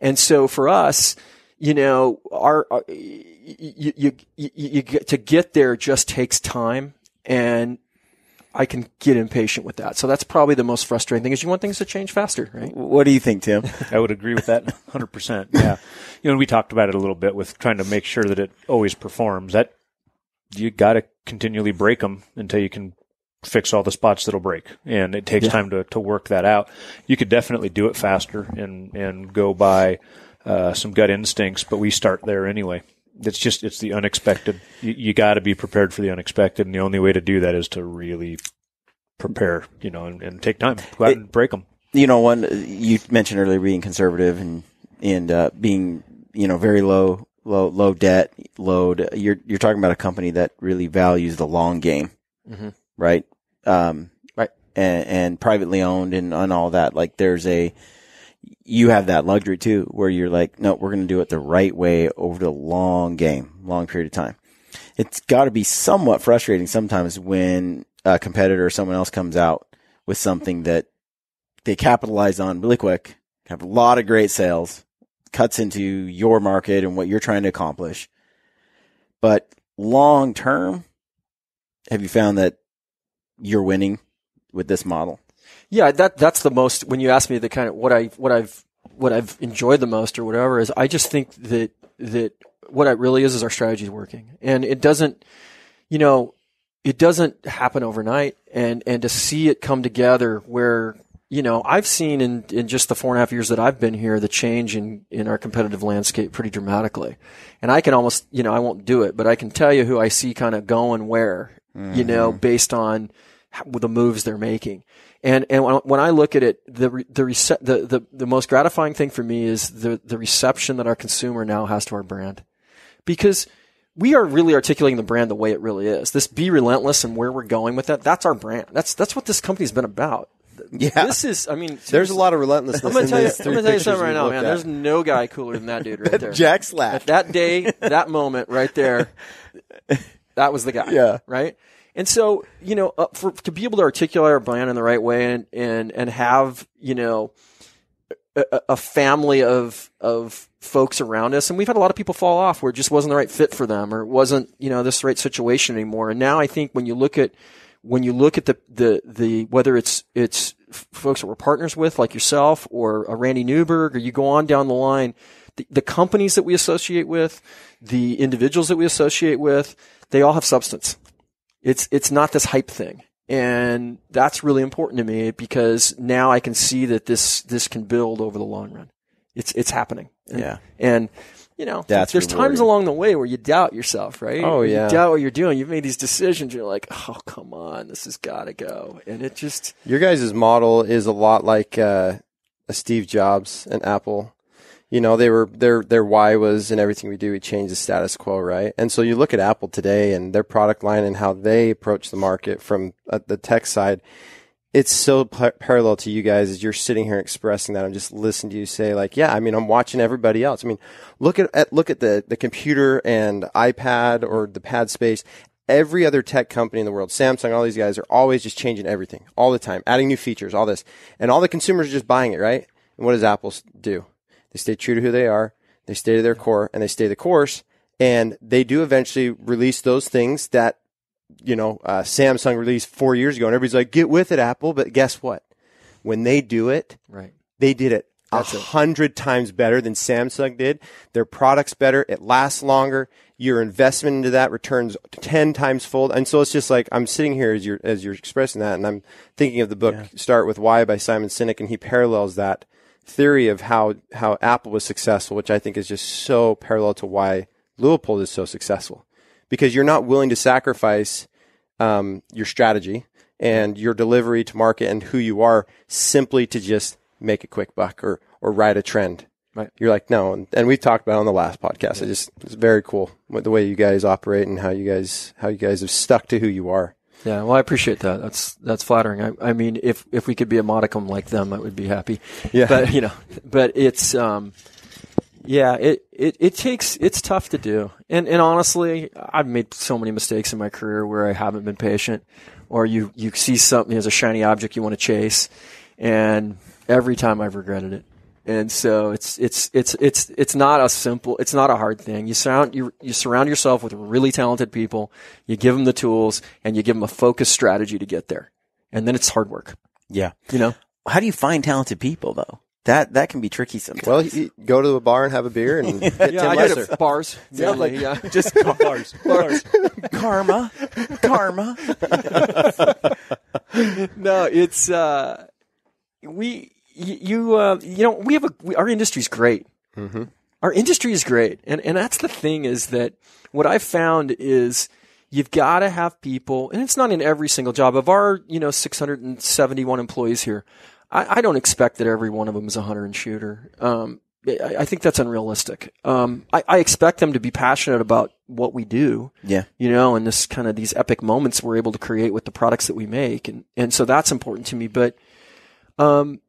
And so for us, you know, our, our you, you, you, you get to get there just takes time and I can get impatient with that. So that's probably the most frustrating thing is you want things to change faster, right? what do you think tim I would agree with that 100%. Yeah. You know, we talked about it a little bit with trying to make sure that it always performs. That you got to continually break them until you can fix all the spots that'll break. And it takes time to, to work that out. You could definitely do it faster and, and go by uh, some gut instincts, but we start there anyway. It's just, it's the unexpected. You, you got to be prepared for the unexpected. And the only way to do that is to really prepare, you know, and, and take time. Go out It- and break them. you know one you mentioned earlier being conservative and and uh, being you know very low low low debt load you're you're talking about a company that really values the long game Mhm. right um Right. and, and privately owned and, and all that like there's a you have that luxury too where you're like no we're going to do it the right way over the long game long period of time it's got to be somewhat frustrating sometimes when a competitor or someone else comes out with something that they capitalize on really quick, have a lot of great sales, cuts into your market and what you're trying to accomplish. But long term, have you found that you're winning with this model? Yeah, that that's the most when you ask me the kind of what I what I've what I've enjoyed the most or whatever is I just think that that what it really is is our strategy is working. And it doesn't you know, it doesn't happen overnight and and to see it come together where you know, I've seen in, in just the four and a half years that I've been here, the change in, in our competitive landscape pretty dramatically. And I can almost, you know, I won't do it, but I can tell you who I see kind of going where, you know, mm-hmm. based on how, the moves they're making. And and when, I look at it, the the, rece- the the the most gratifying thing for me is the the reception that our consumer now has to our brand, because we are really articulating the brand the way it really is. This be relentless and where we're going with that. That's our brand. That's that's what this company's been about. Yeah. This is. I mean, There's a lot of relentlessness. I'm gonna tell you. I'm gonna tell you something right now, man. at. There's no guy cooler than that dude right there. Jack Slack. At that day, that moment, right there, that was the guy. Yeah. Right. And so, you know, uh, for to be able to articulate our brand in the right way and and and have you know a, a- family of of folks around us, and we've had a lot of people fall off where it just wasn't the right fit for them, or it wasn't you know this right situation anymore. And now I think when you look at when you look at the the the whether it's it's folks that we're partners with like yourself or a Randy Newberg, or you go on down the line, the, the companies that we associate with, the individuals that we associate with, they all have substance. It's it's not this hype thing. And that's really important to me because now I can see that this this can build over the long run. It's it's happening. And, Yeah. And you know, That's there's times along the way where you doubt yourself, right? Oh, yeah. You doubt what you're doing. You've made these decisions. You're like, oh, come on, this has got to go. And it just, Your guys' model is a lot like uh, a Steve Jobs and Apple. You know, they were their their why was in everything we do, we change the status quo, right? And so you look at Apple today and their product line and how they approach the market from uh, the tech side. It's so par- parallel to you guys as you're sitting here expressing that. I'm just listening to you say like, yeah, I mean, I'm watching everybody else. I mean, look at, at look at the the computer and iPad or the pad space every other tech company in the world, Samsung, all these guys are always just changing everything all the time, adding new features, all this. And all the consumers are just buying it, right? And what does Apple do? They stay true to who they are, they stay to their core, and they stay the course. And they do eventually release those things that, you know, uh, Samsung released four years ago. And everybody's like, get with it, Apple. But guess what? When they do it, right. they did it a hundred times better than Samsung did. Their product's better. It lasts longer. Your investment into that returns ten times fold. And so it's just like I'm sitting here as you're as you're expressing that, and I'm thinking of the book "Start with Why" by Simon Sinek, and he parallels that theory of how how Apple was successful, which I think is just so parallel to why Leupold is so successful, because you're not willing to sacrifice um, your strategy and your delivery to market and who you are simply to just make a quick buck or or ride a trend. Right. You're like no, and, and we've talked about it on the last podcast. It just it's very cool the way you guys operate and how you guys how you guys have stuck to who you are. Yeah, well, I appreciate that. That's that's flattering. I, I mean, if if we could be a modicum like them, I would be happy. Yeah. But you know, but it's um, yeah, it, it it takes it's tough to do. And and honestly, I've made so many mistakes in my career where I haven't been patient, or you you see something as a shiny object you want to chase, and every time I've regretted it. And so it's it's it's it's it's not a simple it's not a hard thing. You surround you you surround yourself with really talented people. You give them the tools and you give them a focused strategy to get there. And then it's hard work. Yeah. You know. How do you find talented people though? That that can be tricky sometimes. Well, you go to a bar and have a beer and hit Tim I Lesser. to bars. mainly, yeah. just Bars. Bars. karma, karma. no, it's uh, we y- you uh, you know we have a we, our industry's great. Our industry is great, and and that's the thing is that what I've found is you've got to have people, and it's not in every single job of our you know 671 employees here. I, I don't expect that every one of them is a hunter and shooter. Um, I, I think that's unrealistic. Um, I, I expect them to be passionate about what we do Yeah. you know, and this kind of these epic moments we're able to create with the products that we make, and and so that's important to me. But, um,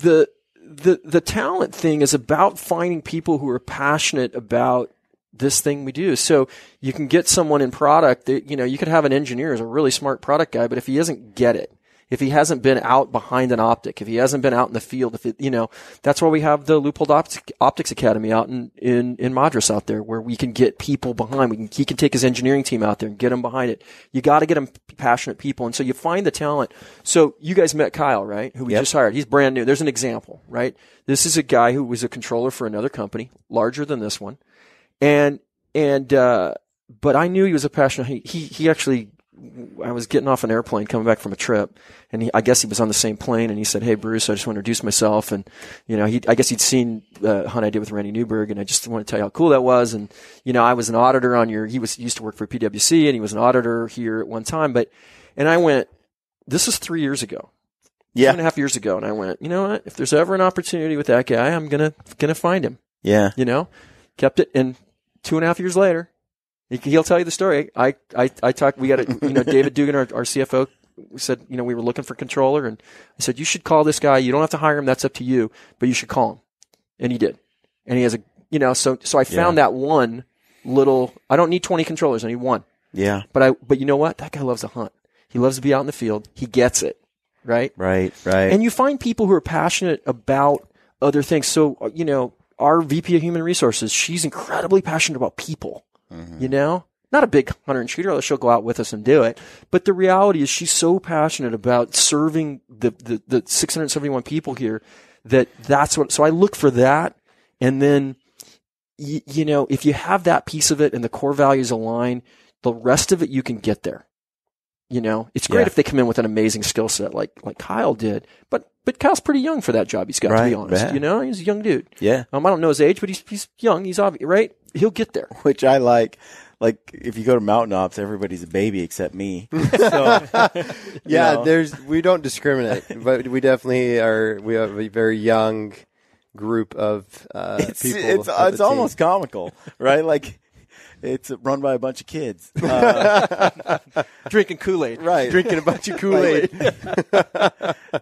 the the the talent thing is about finding people who are passionate about this thing we do. So you can get someone in product that you know you could have an engineer who's a really smart product guy, but if he doesn't get it. If he hasn't been out behind an optic, if he hasn't been out in the field, if it, you know, that's why we have the Optic, Optics Academy out in, in, in Madras out there where we can get people behind. We can, he can take his engineering team out there and get them behind it. You got to get them passionate people. And so you find the talent. So you guys met Kyle, right? Who we Yep. just hired. He's brand new. There's an example, right? This is a guy who was a controller for another company, larger than this one. And, and, uh, but I knew he was a passionate, he, he, he actually, I was getting off an airplane coming back from a trip and he, I guess he was on the same plane and he said, Hey, Bruce, I just want to introduce myself. And, you know, he, I guess he'd seen the hunt I did with Randy Newberg and I just want to tell you how cool that was. And, you know, I was an auditor on your, he was, he used to work for PwC and he was an auditor here at one time, but, And I went, this is three years ago, Yeah. and a half years ago. And I went, you know what? If there's ever an opportunity with that guy, I'm going to, going to find him, Yeah. you know, kept it. And two and a half years later, he'll tell you the story. I, I, I talked, we got a, you know, David Dugan, our, our CFO, said, you know, we were looking for controller and I said, you should call this guy. You don't have to hire him. That's up to you, but you should call him. And he did. And he has a, you know, so, so I found that one little, I don't need 20 controllers. I need one. Yeah. But I, but you know what? That guy loves to hunt. He loves to be out in the field. He gets it. Right. Right. Right. And you find people who are passionate about other things. So, uh, you know, our VP of Human Resources, she's incredibly passionate about people. You know, not a big hunter and shooter, although she'll go out with us and do it. But the reality is, she's so passionate about serving the the, the 671 people here that that's what. So I look for that, and then you, you know, if you have that piece of it and the core values align, the rest of it you can get there. You know, it's great Yeah. if they come in with an amazing skill set like like Kyle did, but but Kyle's pretty young for that job. He's got to be honest. You know, he's a young dude. yeah. Um, I don't know his age, but he's he's young. He's obvious, right? He'll get there. Which I like. Like if you go to mountain ops, everybody's a baby except me. So Yeah, know. there's we don't discriminate, but we definitely are. We have a very young group of uh, it's people. it's, it's almost comical, right? Like it's run by a bunch of kids. Uh, Drinking Kool Aid, right. drinking a bunch of Kool Aid.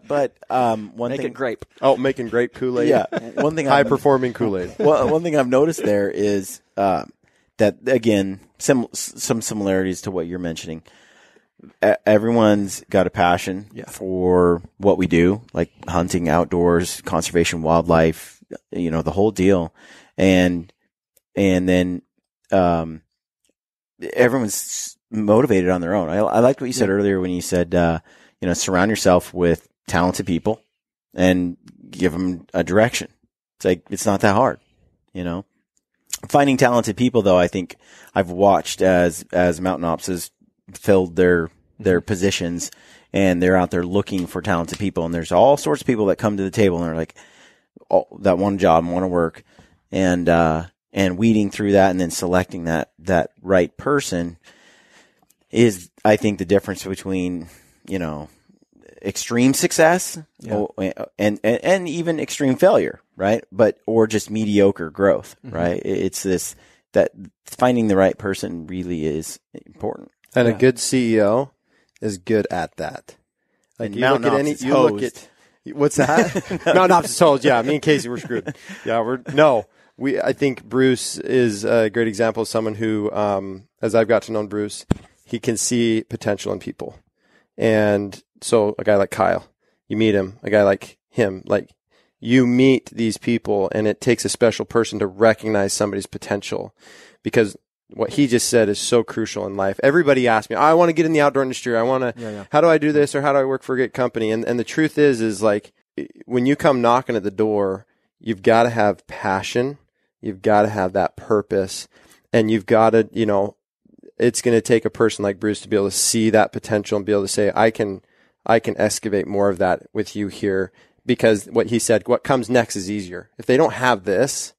But um, one Make thing, grape. oh, making grape Kool Aid. yeah, one thing high I've- performing Kool Aid. well, one thing I've noticed there is um, that again, sim- some similarities to what you're mentioning. E- Everyone's got a passion Yeah. for what we do, like hunting, outdoors, conservation, wildlife, you know, the whole deal, and and then um, everyone's motivated on their own. I, I liked what you said earlier when you said, uh, you know, surround yourself with talented people and give them a direction. It's like it's not that hard, you know. Finding talented people, though, I think I've watched as as mountain ops has filled their their positions, and they're out there looking for talented people. And there's all sorts of people that come to the table and they're like, oh, that one job, want to work, and uh, and weeding through that and then selecting that that right person is, I think, the difference between you know extreme success or- and, and and even extreme failure, right? But or just mediocre growth, mm-hmm. right? It's this that finding the right person really is important. And a good CEO is good at that. Like And you look Mountain at any, is you look at what's that? Mountain Ops is hosed. Yeah, me and Casey were screwed. Yeah, we're no. We I think Bruce is a great example of someone who, um, as I've got to know Bruce, he can see potential in people, and so a guy like Kyle, you meet him, a guy like him, like you meet these people, and it takes a special person to recognize somebody's potential, because what he just said is so crucial in life. Everybody asks me, I want to get in the outdoor industry. I want to, yeah, how do I do this or how do I work for a good company? And, and the truth is, is like when you come knocking at the door, you've got to have passion. You've got to have that purpose and you've got to, you know, it's going to take a person like Bruce to be able to see that potential and be able to say, I can, I can excavate more of that with you here because what he said, what comes next is easier. If they don't have this,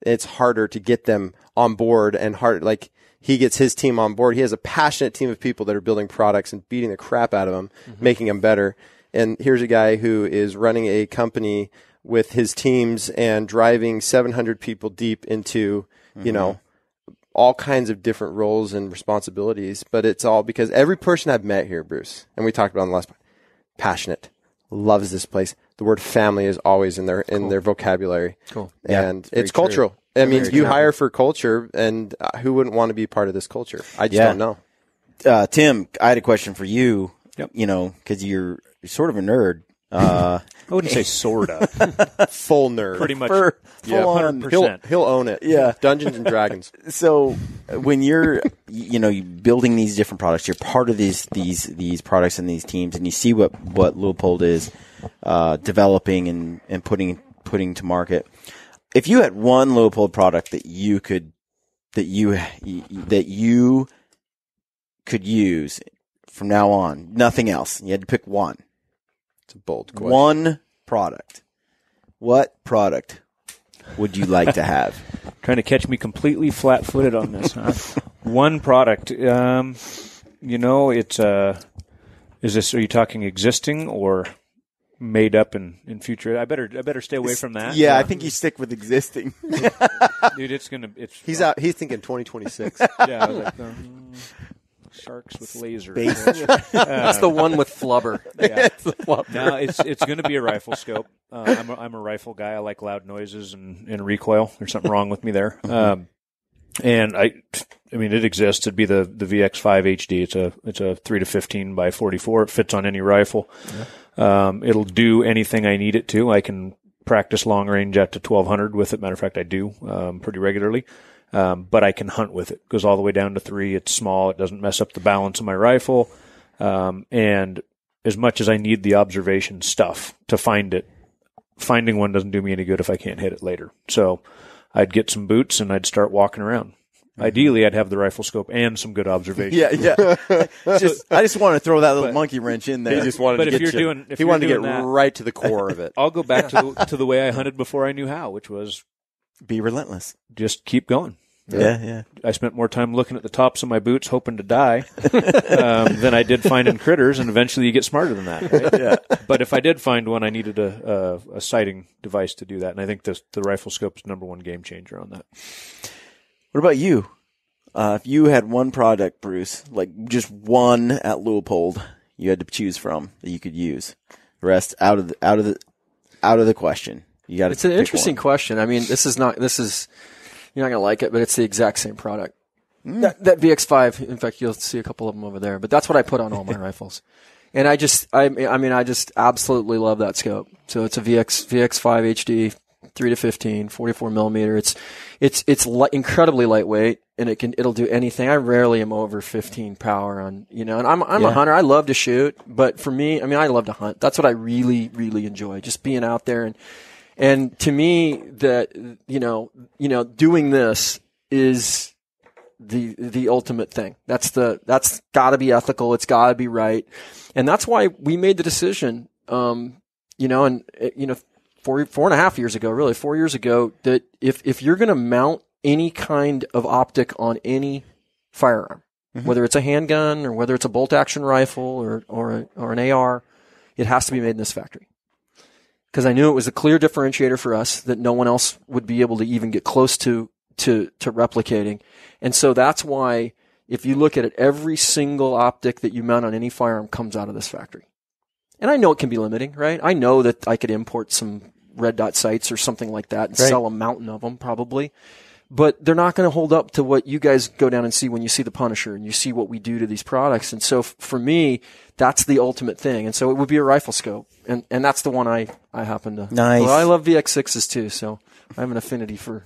it's harder to get them on board and hard like he gets his team on board. He has a passionate team of people that are building products and beating the crap out of them, mm-hmm. making them better. And here's a guy who is running a company with his teams and driving 700 people deep into, you know, all kinds of different roles and responsibilities. But it's all because every person I've met here, Bruce, and we talked about in the last part, passionate, loves this place. The word family is always in their in their vocabulary. Cool. And very it's true. cultural. I mean, Very you true. hire for culture, and uh, who wouldn't want to be part of this culture? I just Yeah. don't know. Uh, Tim, I had a question for you. Yep. You know, because you're, you're sort of a nerd. Uh, I wouldn't say sorta. Full nerd. Pretty much. for Yeah. full on 100%. He'll he'll own it. Yeah. Dungeons and Dragons. so when you're you know you building these different products you're part of these these these products and these teams and you see what what Leupold is uh, developing and and putting putting to market if you had one Leupold product that you could that you that you could use from now on nothing else you had to pick one It's a bold question. one product what product would you like to have Trying to catch me completely flat-footed on this. Huh? One product. Um, you know, it's uh, Is this? Are you talking existing or made up in, in future? I better I better stay away from that. Yeah, I think you stick with existing. dude, it's gonna. It's He's out. He's thinking 2026. Yeah, I was like, um, sharks with lasers. That's the one with flubber. Yeah. no, it's it's going to be a rifle scope. Uh, I'm a, I'm a rifle guy. I like loud noises and, and recoil. There's something wrong with me there. Um, and I, I mean, it exists. It'd be the the VX5 HD. It's a it's a three to fifteen by 44. It fits on any rifle. Um, it'll do anything I need it to. I can practice long range at to 1200 with it. Matter of fact, I do um, pretty regularly. Um, but I can hunt with it. it. Goes all the way down to three. It's small. It doesn't mess up the balance of my rifle. Um, and as much as I need the observation stuff to find it, finding one doesn't do me any good if I can't hit it later. So I'd get some boots and I'd start walking around. Ideally, I'd have the rifle scope and some good observation. yeah, yeah. just I just want to throw that little monkey wrench in there. he just wanted But to if get you're you- doing- if he you're wanted to get that- right to the core of it. I'll go back to the, to the way I hunted before I knew how, which was be relentless. just keep going. Yeah, yeah. I spent more time looking at the tops of my boots, hoping to die, um, than I did finding critters. And eventually, you get smarter than that. Right? Yeah. But if I did find one, I needed a, a, a sighting device to do that. And I think the the rifle scope is number one game changer on that. What about you? Uh, if you had one product, Bruce, like just one at Leupold, you had to choose from that you could use. The rest out of the out of the out of the question. You got to. It's an interesting question. I mean, this is not. This is you're not gonna like it, but it's the exact same product. Mm. That, that VX5. In fact, you'll see a couple of them over there. But that's what I put on all my rifles. And I just, I, I mean, I just absolutely love that scope. So it's a VX VX5 HD, three to 15, 44 millimeter. It's, it's, it's li- incredibly lightweight, and it can, it'll do anything. I rarely am over 15 power on, you know. And I'm, I'm a hunter. I love to shoot, but for me, I mean, I love to hunt. That's what I really, really enjoy. Just being out there and and to me, that you know, you know, doing this is the the ultimate thing. That's the that's got to be ethical. It's got to be right, and that's why we made the decision. Um, you know, and uh, you know, four four and a half years ago, really four years ago, that if if you're going to mount any kind of optic on any firearm, whether it's a handgun or whether it's a bolt action rifle or or a, or an AR, it has to be made in this factory because I knew it was a clear differentiator for us that no one else would be able to even get close to to to replicating. And so that's why if you look at it, every single optic that you mount on any firearm comes out of this factory. And I know it can be limiting, right? I know that I could import some red dot sights or something like that and Right. sell a mountain of them probably. But they're not going to hold up to what you guys go down and see when you see the Punisher and you see what we do to these products. And so f- for me, that's the ultimate thing. And so it would be a rifle scope. And, and that's the one I, I happen to. Nice. Well, I love VX6s too. So I have an affinity for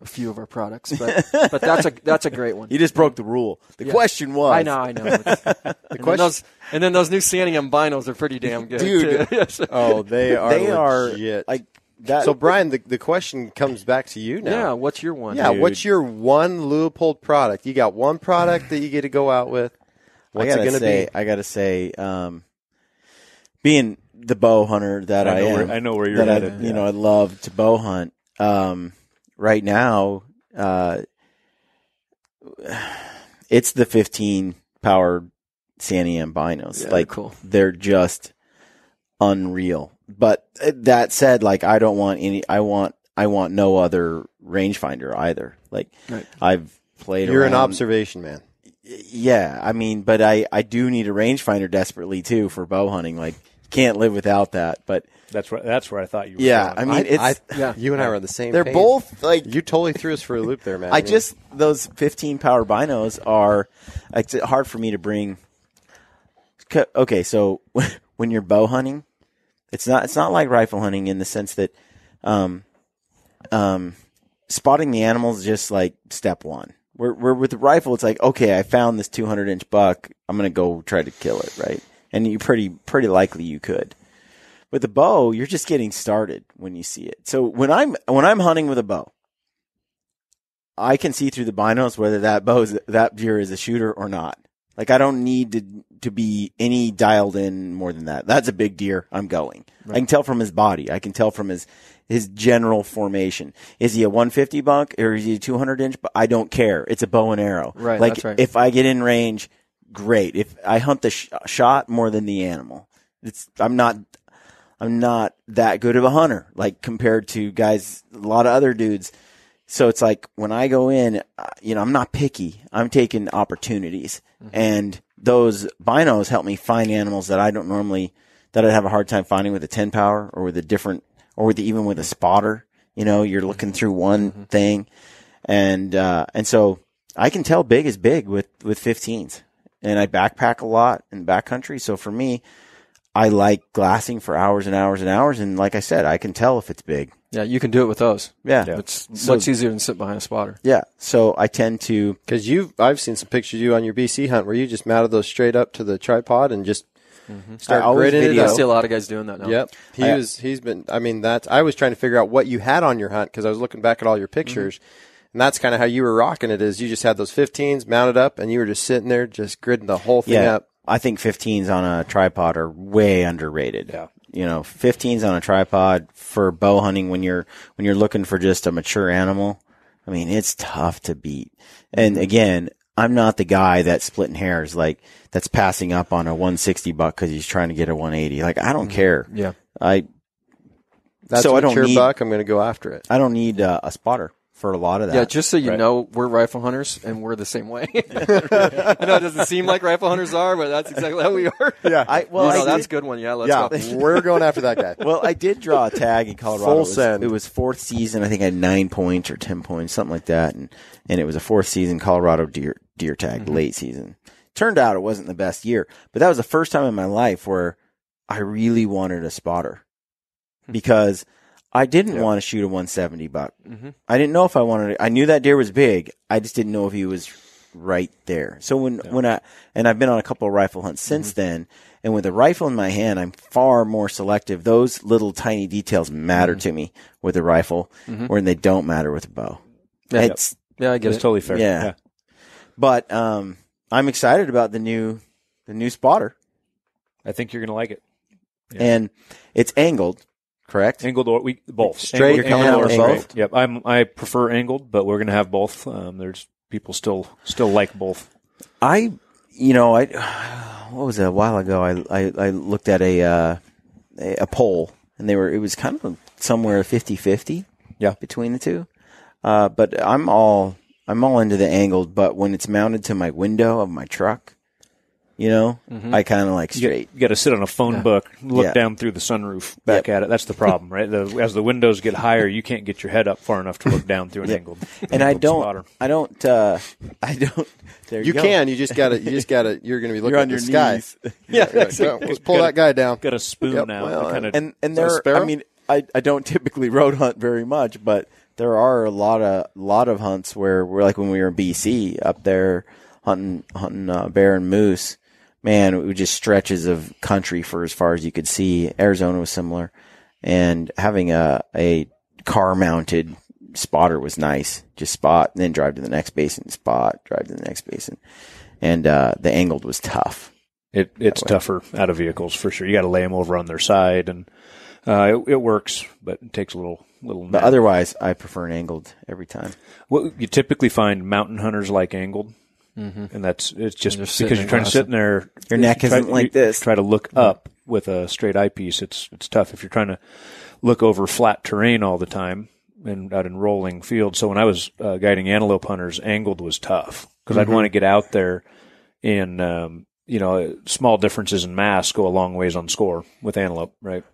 a few of our products, but, but that's a, that's a great one. You just broke the rule. The question was. I know, I know. the and, then those, and then those new Santiam binos are pretty damn good. Dude. too. Yes. Oh, they are. They are like that. So, Brian, the, the question comes back to you now. yeah. What's your one? Yeah, what's your one Leupold product? You got one product that you get to go out with. What's I gotta it going to say, be? I gotta say, um, being the bow hunter that I, I know am, where- I know where you're that I, headed, you yeah. know, I love to bow hunt. Um, right now, uh, it's the 15 power Santiam binos. Yeah, like, cool. they're just unreal. But uh, that said, like, I don't want any. I want. I want no other rangefinder either. Like, Right. I've played. You're an observation man. yeah, I mean, but I I do need a rangefinder desperately too for bow hunting. Like, can't live without that. But That's where that's where I thought you were. yeah, going. I mean, it's I, yeah. you and I are on the same. they're page. both like You totally threw us for a loop there, man. I just those 15 power binos are it's hard for me to bring. Okay, so when you're bow hunting, it's not it's not like rifle hunting in the sense that, um, um, spotting the animals is just like step one. Where where with the rifle, it's like okay, I found this 200 inch buck, I'm gonna go try to kill it, right? And you pretty pretty likely you could. With the bow, you're just getting started when you see it. So when I'm when I'm hunting with a bow, I can see through the binos whether that bow is, that deer is a shooter or not. Like I don't need to to be any dialed in more than that. That's a big deer. I'm going. I can tell from his body. I can tell from his his general formation. Is he a 150 buck or is he a 200 inch? But I don't care. It's a bow and arrow. Right, Like right. if I get in range, great. If I hunt the sh- shot more than the animal, it's I'm not I'm not that good of a hunter like compared to guys a lot of other dudes. So it's like when I go in, uh, you know, I'm not picky. I'm taking opportunities, and those binos help me find animals that I don't normally that I'd have a hard time finding with a 10 power or with a different or with even with a spotter. You know, you're looking through one thing, and uh, and so I can tell big is big with with 15s, and I backpack a lot in backcountry. So for me, I like glassing for hours and hours and hours, and like I said, I can tell if it's big. Yeah, you can do it with those. Yeah, It's So- much easier than sit behind a spotter. yeah. So I tend to Because you, I've seen some pictures of you on your BC hunt where you just mounted those straight up to the tripod and just mm-hmm. start I always gridding it video- I see a lot of guys doing that now. Yep. He I- was. He's been. I mean, that's. I was trying to figure out what you had on your hunt because I was looking back at all your mm-hmm. pictures, and that's kind of how you were rocking it. Is you just had those 15s mounted up, and you were just sitting there, just gridding the whole thing yeah. up. I think 15s on a tripod are way underrated. Yeah. You know, 15s on a tripod for bow hunting when you're when you're looking for just a mature animal. I mean, it's tough to beat. And again, I'm not the guy that's splitting hairs like that's passing up on a 160 buck because he's trying to get a 180. Like I don't care. Yeah. I That's So a I don't mature need- buck. I'm going to go after it. I don't need uh, a spotter for a lot of that. Yeah, just so you Right. know, we're rifle hunters and we're the same way. I know it doesn't seem like rifle hunters are, but that's exactly how we are. Yeah. I well, You I know, that's a good one. Yeah, let's yeah. go. we're going after that guy. well, I did draw a tag in Colorado. Full it, was, send. it was fourth season. I think I had nine points or ten points, something like that, and and it was a fourth season Colorado deer deer tag, mm-hmm. late season. Turned out it wasn't the best year, but that was the first time in my life where I really wanted a spotter hmm. because I didn't want to shoot a 170 buck. Mm-hmm. I didn't know if I wanted. To, I knew that deer was big. I just didn't know if he was right there. So when when I and I've been on a couple of rifle hunts since mm-hmm. then, and with a rifle in my hand, I'm far more selective. Those little tiny details matter mm-hmm. to me with a rifle, when they don't matter with a bow. It's Yeah, I get That's it. totally fair. Yeah. but um, I'm excited about the new the new spotter, I think you're going to like it. and it's angled, correct? Angled or we both Straight Angled, coming angled out or with both. Yep, I'm I prefer angled, but we're going to have both. Um, there's people still still like both. I, you know, I what was it, a while ago? I I, I looked at a, uh, a a poll, and they were it was kind of somewhere 50-50 Yeah. between the two. Uh, but I'm all I'm all into the angled, but when it's mounted to my window of my truck, you know, I kind of like straight. You straight. got to sit on a phone book, look Yeah. down through the sunroof, back Yep. at it. That's the problem, right? The, as the windows get higher, you can't get your head up far enough to look down through an Yeah. angled. And I don't, spotter. I don't, uh, I don't. There you, You go. can. You just got to. You just got to. You're going to be looking You're on at your the sky. knees. Yeah. Like, "Oh, let's pull that guy down. Got a spoon Yep, out. well, kind of, and and Is that there, sparrow? I mean, I, I don't typically road hunt very much, but there are a lot of lot of hunts where we're like when we were in BC up there hunting hunting uh, bear and moose. Man, it was just stretches of country for as far as you could see. Arizona was similar, and having a a car mounted spotter was nice. Just spot and then drive to the next basin, spot, drive to the next basin, and uh, the angled was tough. it, it's tougher out of vehicles for sure. You got to lay them over on their side, and uh, it, it works, but it takes a little little. But otherwise, I prefer an angled every time. What you typically find mountain hunters like angled, and that's it's just They're because you're trying to sit in there. Your neck isn't like this. Try to look up with a straight eyepiece. It's it's tough if you're trying to look over flat terrain all the time and out in rolling fields. So when I was uh, guiding antelope hunters, angled was tough because I'd want to get out there in um, you know small differences in mass go a long ways on score with antelope, right?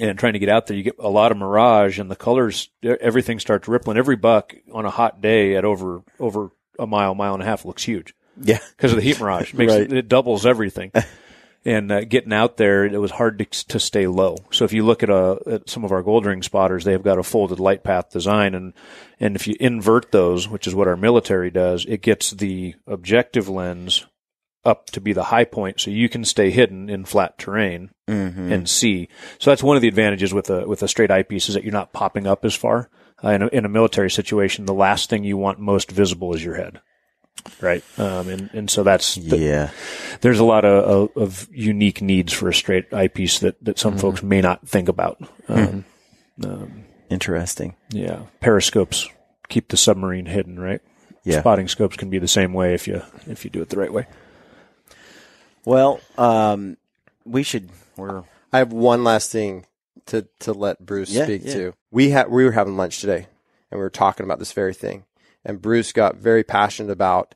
and trying to get out there, you get a lot of mirage, and the colors, everything starts rippling. Every buck on a hot day at over over a mile, mile and a half looks huge Yeah. because of the heat mirage. It makes Right. it doubles everything. and uh, getting out there, it was hard to, to stay low. So if you look at, uh at some of our gold ring spotters, they've got a folded light path design, and and if you invert those, which is what our military does, it gets the objective lens up to be the high point, so you can stay hidden in flat terrain and see. So that's one of the advantages with a with a straight eyepiece is that you're not popping up as far. Uh, in, a, in a military situation, the last thing you want most visible is your head, right? Um, and and so that's the- Yeah. there's a lot of, of, of unique needs for a straight eyepiece that that some folks may not think about. Um, Interesting. Yeah, periscopes keep the submarine hidden, right? Yeah. Spotting scopes can be the same way if you if you do it the right way. Well, um, we should. We're I have one last thing to, to let Bruce Yeah, speak yeah. to. We had we were having lunch today, and we were talking about this very thing. And Bruce got very passionate about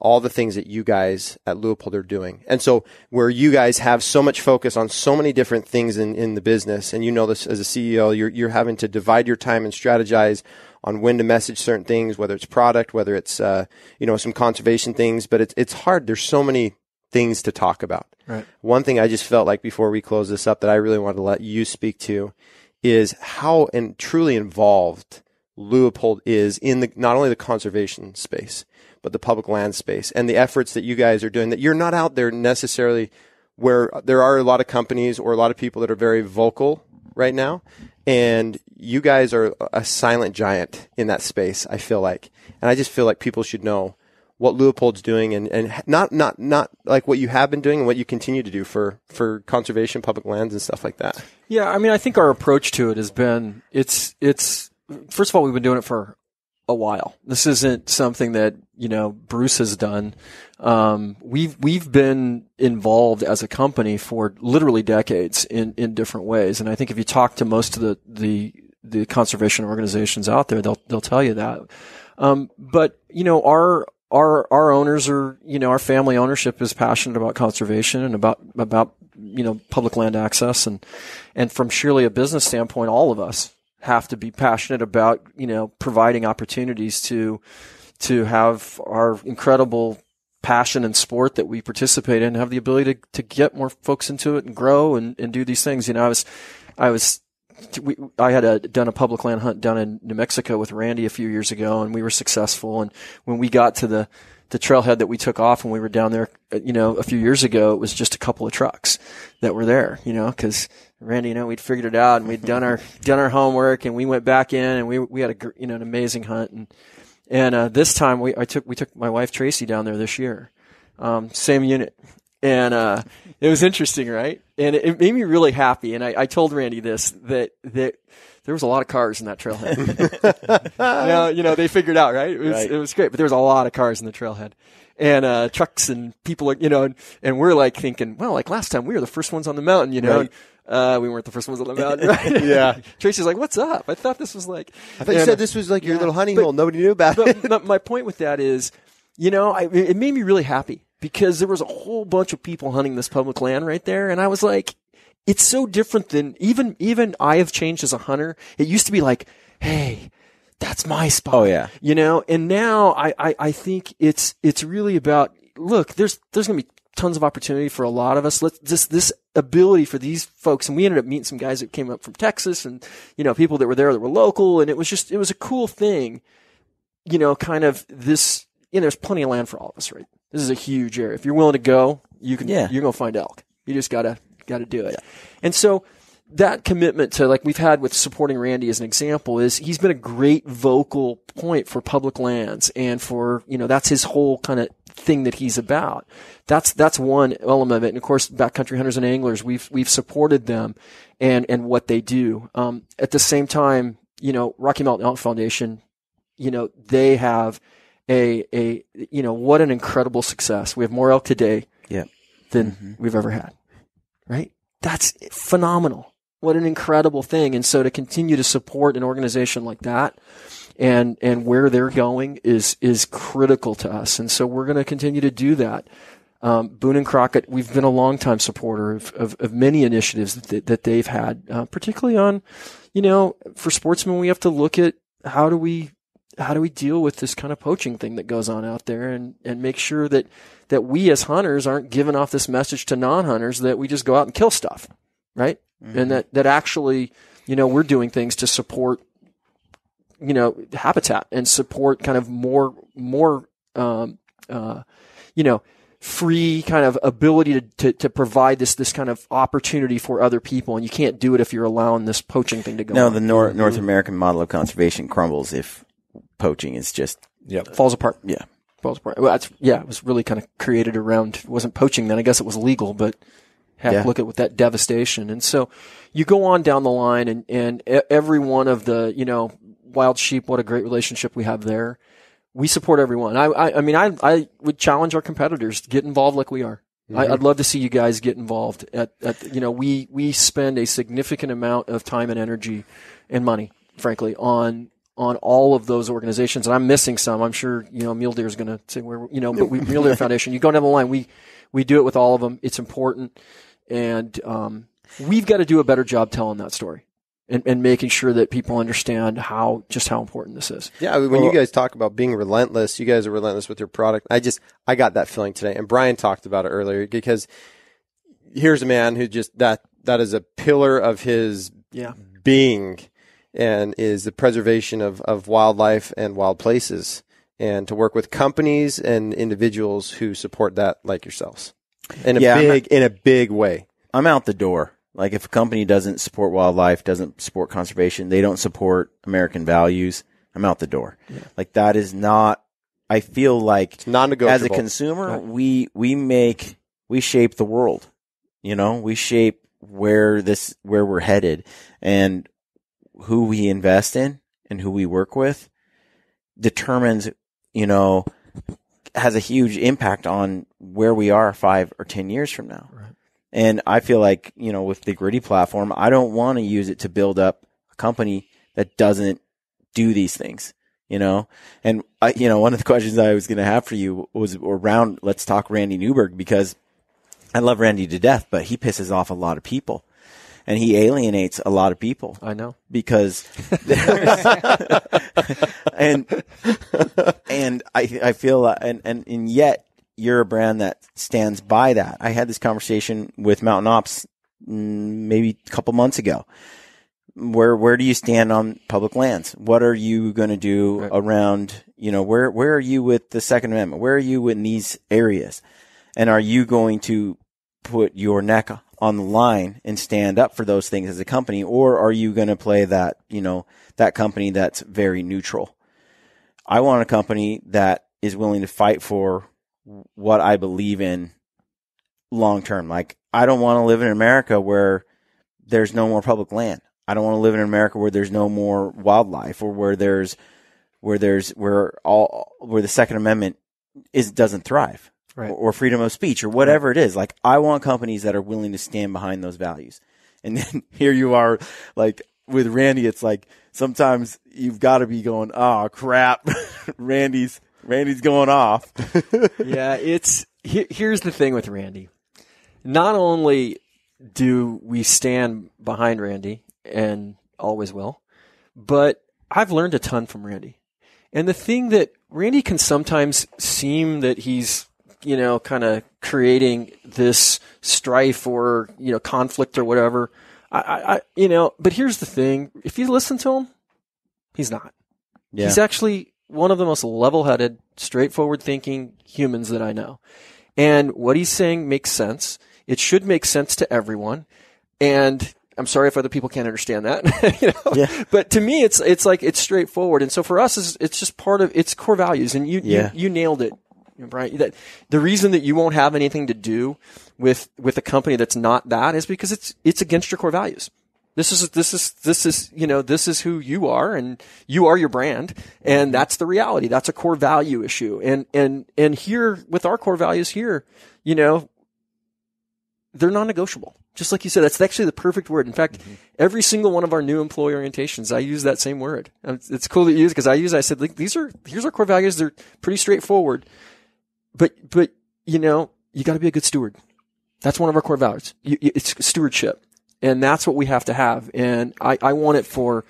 all the things that you guys at Leupold are doing. And so where you guys have so much focus on so many different things in, in the business, and you know this as a CEO, you're you're having to divide your time and strategize on when to message certain things, whether it's product, whether it's uh, you know some conservation things. But it's it's hard. There's so many things to talk about. Right. One thing I just felt like before we close this up that I really wanted to let you speak to is how and truly involved Leupold is in the not only the conservation space but the public land space and the efforts that you guys are doing that you're not out there necessarily where there are a lot of companies or a lot of people that are very vocal right now and you guys are a silent giant in that space I feel like and I just feel like people should know what Leupold's doing and, and not, not, not like what you have been doing and what you continue to do for, for conservation, public lands and stuff like that. Yeah, I mean, I think our approach to it has been it's it's first of all we've been doing it for a while. This isn't something that you know Bruce has done. Um, we've we've been involved as a company for literally decades in in different ways, and I think if you talk to most of the the the conservation organizations out there, they'll they'll tell you that. Um, but you know our our our owners are you know our family ownership is passionate about conservation and about about you know public land access and and from surely a business standpoint, all of us have to be passionate about you know providing opportunities to to have our incredible passion and sport that we participate in have the ability to, to get more folks into it and grow and, and do these things. You know, I was, I was, we, I had a, done a public land hunt down in New Mexico with Randy a few years ago and we were successful. And when we got to the, the trailhead that we took off when we were down there, uh, you know, a few years ago, it was just a couple of trucks that were there, you know, cause Randy, you know, we'd figured it out and we'd done our, done our homework and we went back in and we, we had a, you know, an amazing hunt. And, and, uh, this time we, I took, we took my wife Tracy down there this year. Um, same unit. And, uh, it was interesting, right? And it, it made me really happy. And I, I told Randy this, that, that there was a lot of cars in that trailhead. now, you know, they figured out, right? It was, Right. it was great, but there was a lot of cars in the trailhead. And, uh, trucks and people you know, and, and we're like thinking, well, like last time we were the first ones on the mountain, you know, Right. uh, we weren't the first ones on the mountain, right? Yeah. Tracy's like, what's up? I thought this was like, I thought you said this was like your yeah, little honey but- hole. Nobody knew about but, it. but my point with that is, you know, I, it made me really happy because there was a whole bunch of people hunting this public land right there, and I was like, it's so different than even even I have changed as a hunter. It used to be like, hey. That's my spot. Oh, yeah. You know, and now I, I, I think it's, it's really about, look, there's, there's going to be tons of opportunity for a lot of us. Let's this, this ability for these folks. And we ended up meeting some guys that came up from Texas and, you know, people that were there that were local. And it was just, it was a cool thing you know, kind of this, know, there's plenty of land for all of us, right? This is a huge area. If you're willing to go, you can, Yeah. you're to find elk. You just gotta, gotta do it. And so that commitment to like we've had with supporting Randy as an example is he's been a great vocal point for public lands and for, you know, that's his whole kind of thing that he's about. That's, that's one element of it. And of course, backcountry hunters and anglers, we've, we've supported them and, and what they do. Um, at the same time, you know, Rocky Mountain Elk Foundation, you know, they have a, a, you know, what an incredible success. We have more elk today Yeah. than we've ever had. Right? That's phenomenal. What an incredible thing. And so to continue to support an organization like that and, and where they're going is, is critical to us. And so we're going to continue to do that. Um, Boone and Crockett, we've been a longtime supporter of, of, of many initiatives that, they- that they've had, uh, particularly on, you know, for sportsmen, we have to look at how do we, how do we deal with this kind of poaching thing that goes on out there and, and make sure that, that we as hunters aren't giving off this message to non-hunters that we just go out and kill stuff, right? And that, that actually, you know, we're doing things to support, you know, habitat and support kind of more, more, um, uh, you know, free kind of ability to, to, to provide this, this kind of opportunity for other people. And you can't do it if you're allowing this poaching thing to go No, on. the Nor- North American model of conservation crumbles if poaching is just Yep. falls apart. yeah. Falls apart. Well, that's, yeah, it was really kind of created around, it wasn't poaching then. I guess it was legal, but heck, Yeah. look at with that devastation. And so you go on down the line and, and every one of the, you know, wild sheep, what a great relationship we have there. We support everyone. I, I, I mean, I, I would challenge our competitors to get involved like we are. I, mm-hmm. I'd love to see you guys get involved. At, at you know, we we spend a significant amount of time and energy and money, frankly, on on all of those organizations. And I'm missing some. I'm sure you know Mule Deer is going to say where you know, but we Mule Deer Foundation. You go down the line. We we do it with all of them. It's important, and um, we've got to do a better job telling that story. And, and making sure that people understand how just how important this is. Yeah, when you guys talk about being relentless, you guys are relentless with your product. I just I got that feeling today, and Brian talked about it earlier because here's a man who just that that is a pillar of his Yeah. being and is the preservation of, of wildlife and wild places and to work with companies and individuals who support that like yourselves in a Yeah, big in a big way. I'm out the door. Like if a company doesn't support wildlife, doesn't support conservation, they don't support American values, I'm out the door. Like that is not I feel like Non-negotiable. as a consumer, we we make we shape the world. You know, we shape where this where we're headed and who we invest in and who we work with determines, you know, has a huge impact on where we are 5 or 10 years from now. And I feel like, you know, with the gritty platform, I don't want to use it to build up a company that doesn't do these things, you know? And I, you know, one of the questions I was going to have for you was around, let's talk Randy Newberg because I love Randy to death, but he pisses off a lot of people and he alienates a lot of people I know. because there's and and I I feel and and and yet you're a brand that stands by that. I had this conversation with Mountain Ops mm, maybe a couple months ago. Where where do you stand on public lands? What are you going to do Right. around? You know where where are you with the Second Amendment? Where are you in these areas? And are you going to put your neck on the line and stand up for those things as a company, or are you going to play that, you know, that company that's very neutral? I want a company that is willing to fight for what I believe in long term. Like, I don't want to live in America where there's no more public land. I don't want to live in America where there's no more wildlife or where there's, where there's, where all, where the Second Amendment is, doesn't thrive Right. or, or freedom of speech or whatever it is. Like I want companies that are willing to stand behind those values. And then here you are, like with Randy, it's like sometimes you've got to be going, oh crap, Randy's Randy's going off. yeah, it's he, here's the thing with Randy. Not only do we stand behind Randy and always will, but I've learned a ton from Randy. And the thing that Randy can sometimes seem that he's, you know, kind of creating this strife or, you know, conflict or whatever. I, I, you know, but here's the thing. If you listen to him, he's not. Yeah. He's actually one of the most level-headed, straightforward thinking humans that I know. And what he's saying makes sense. It should make sense to everyone. And I'm sorry if other people can't understand that. you know? Yeah. But to me, it's it's like it's straightforward. And so for us, it's, it's just part of it's core values. And you Yeah. you, you nailed it, Brian. That the reason that you won't have anything to do with with a company that's not that is because it's it's against your core values. This is this is this is you know this is who you are and you are your brand and that's the reality. That's a core value issue. And and and here with our core values here, you know, they're non-negotiable. Just like you said, that's actually the perfect word. In fact, mm-hmm. every single one of our new employee orientations, I use that same word. It's it's cool that you use because I use. I said these are here's our core values. They're pretty straightforward, but but you know you got to be a good steward. That's one of our core values. You, you- it's stewardship, and that's what we have to have. And I, I want it for,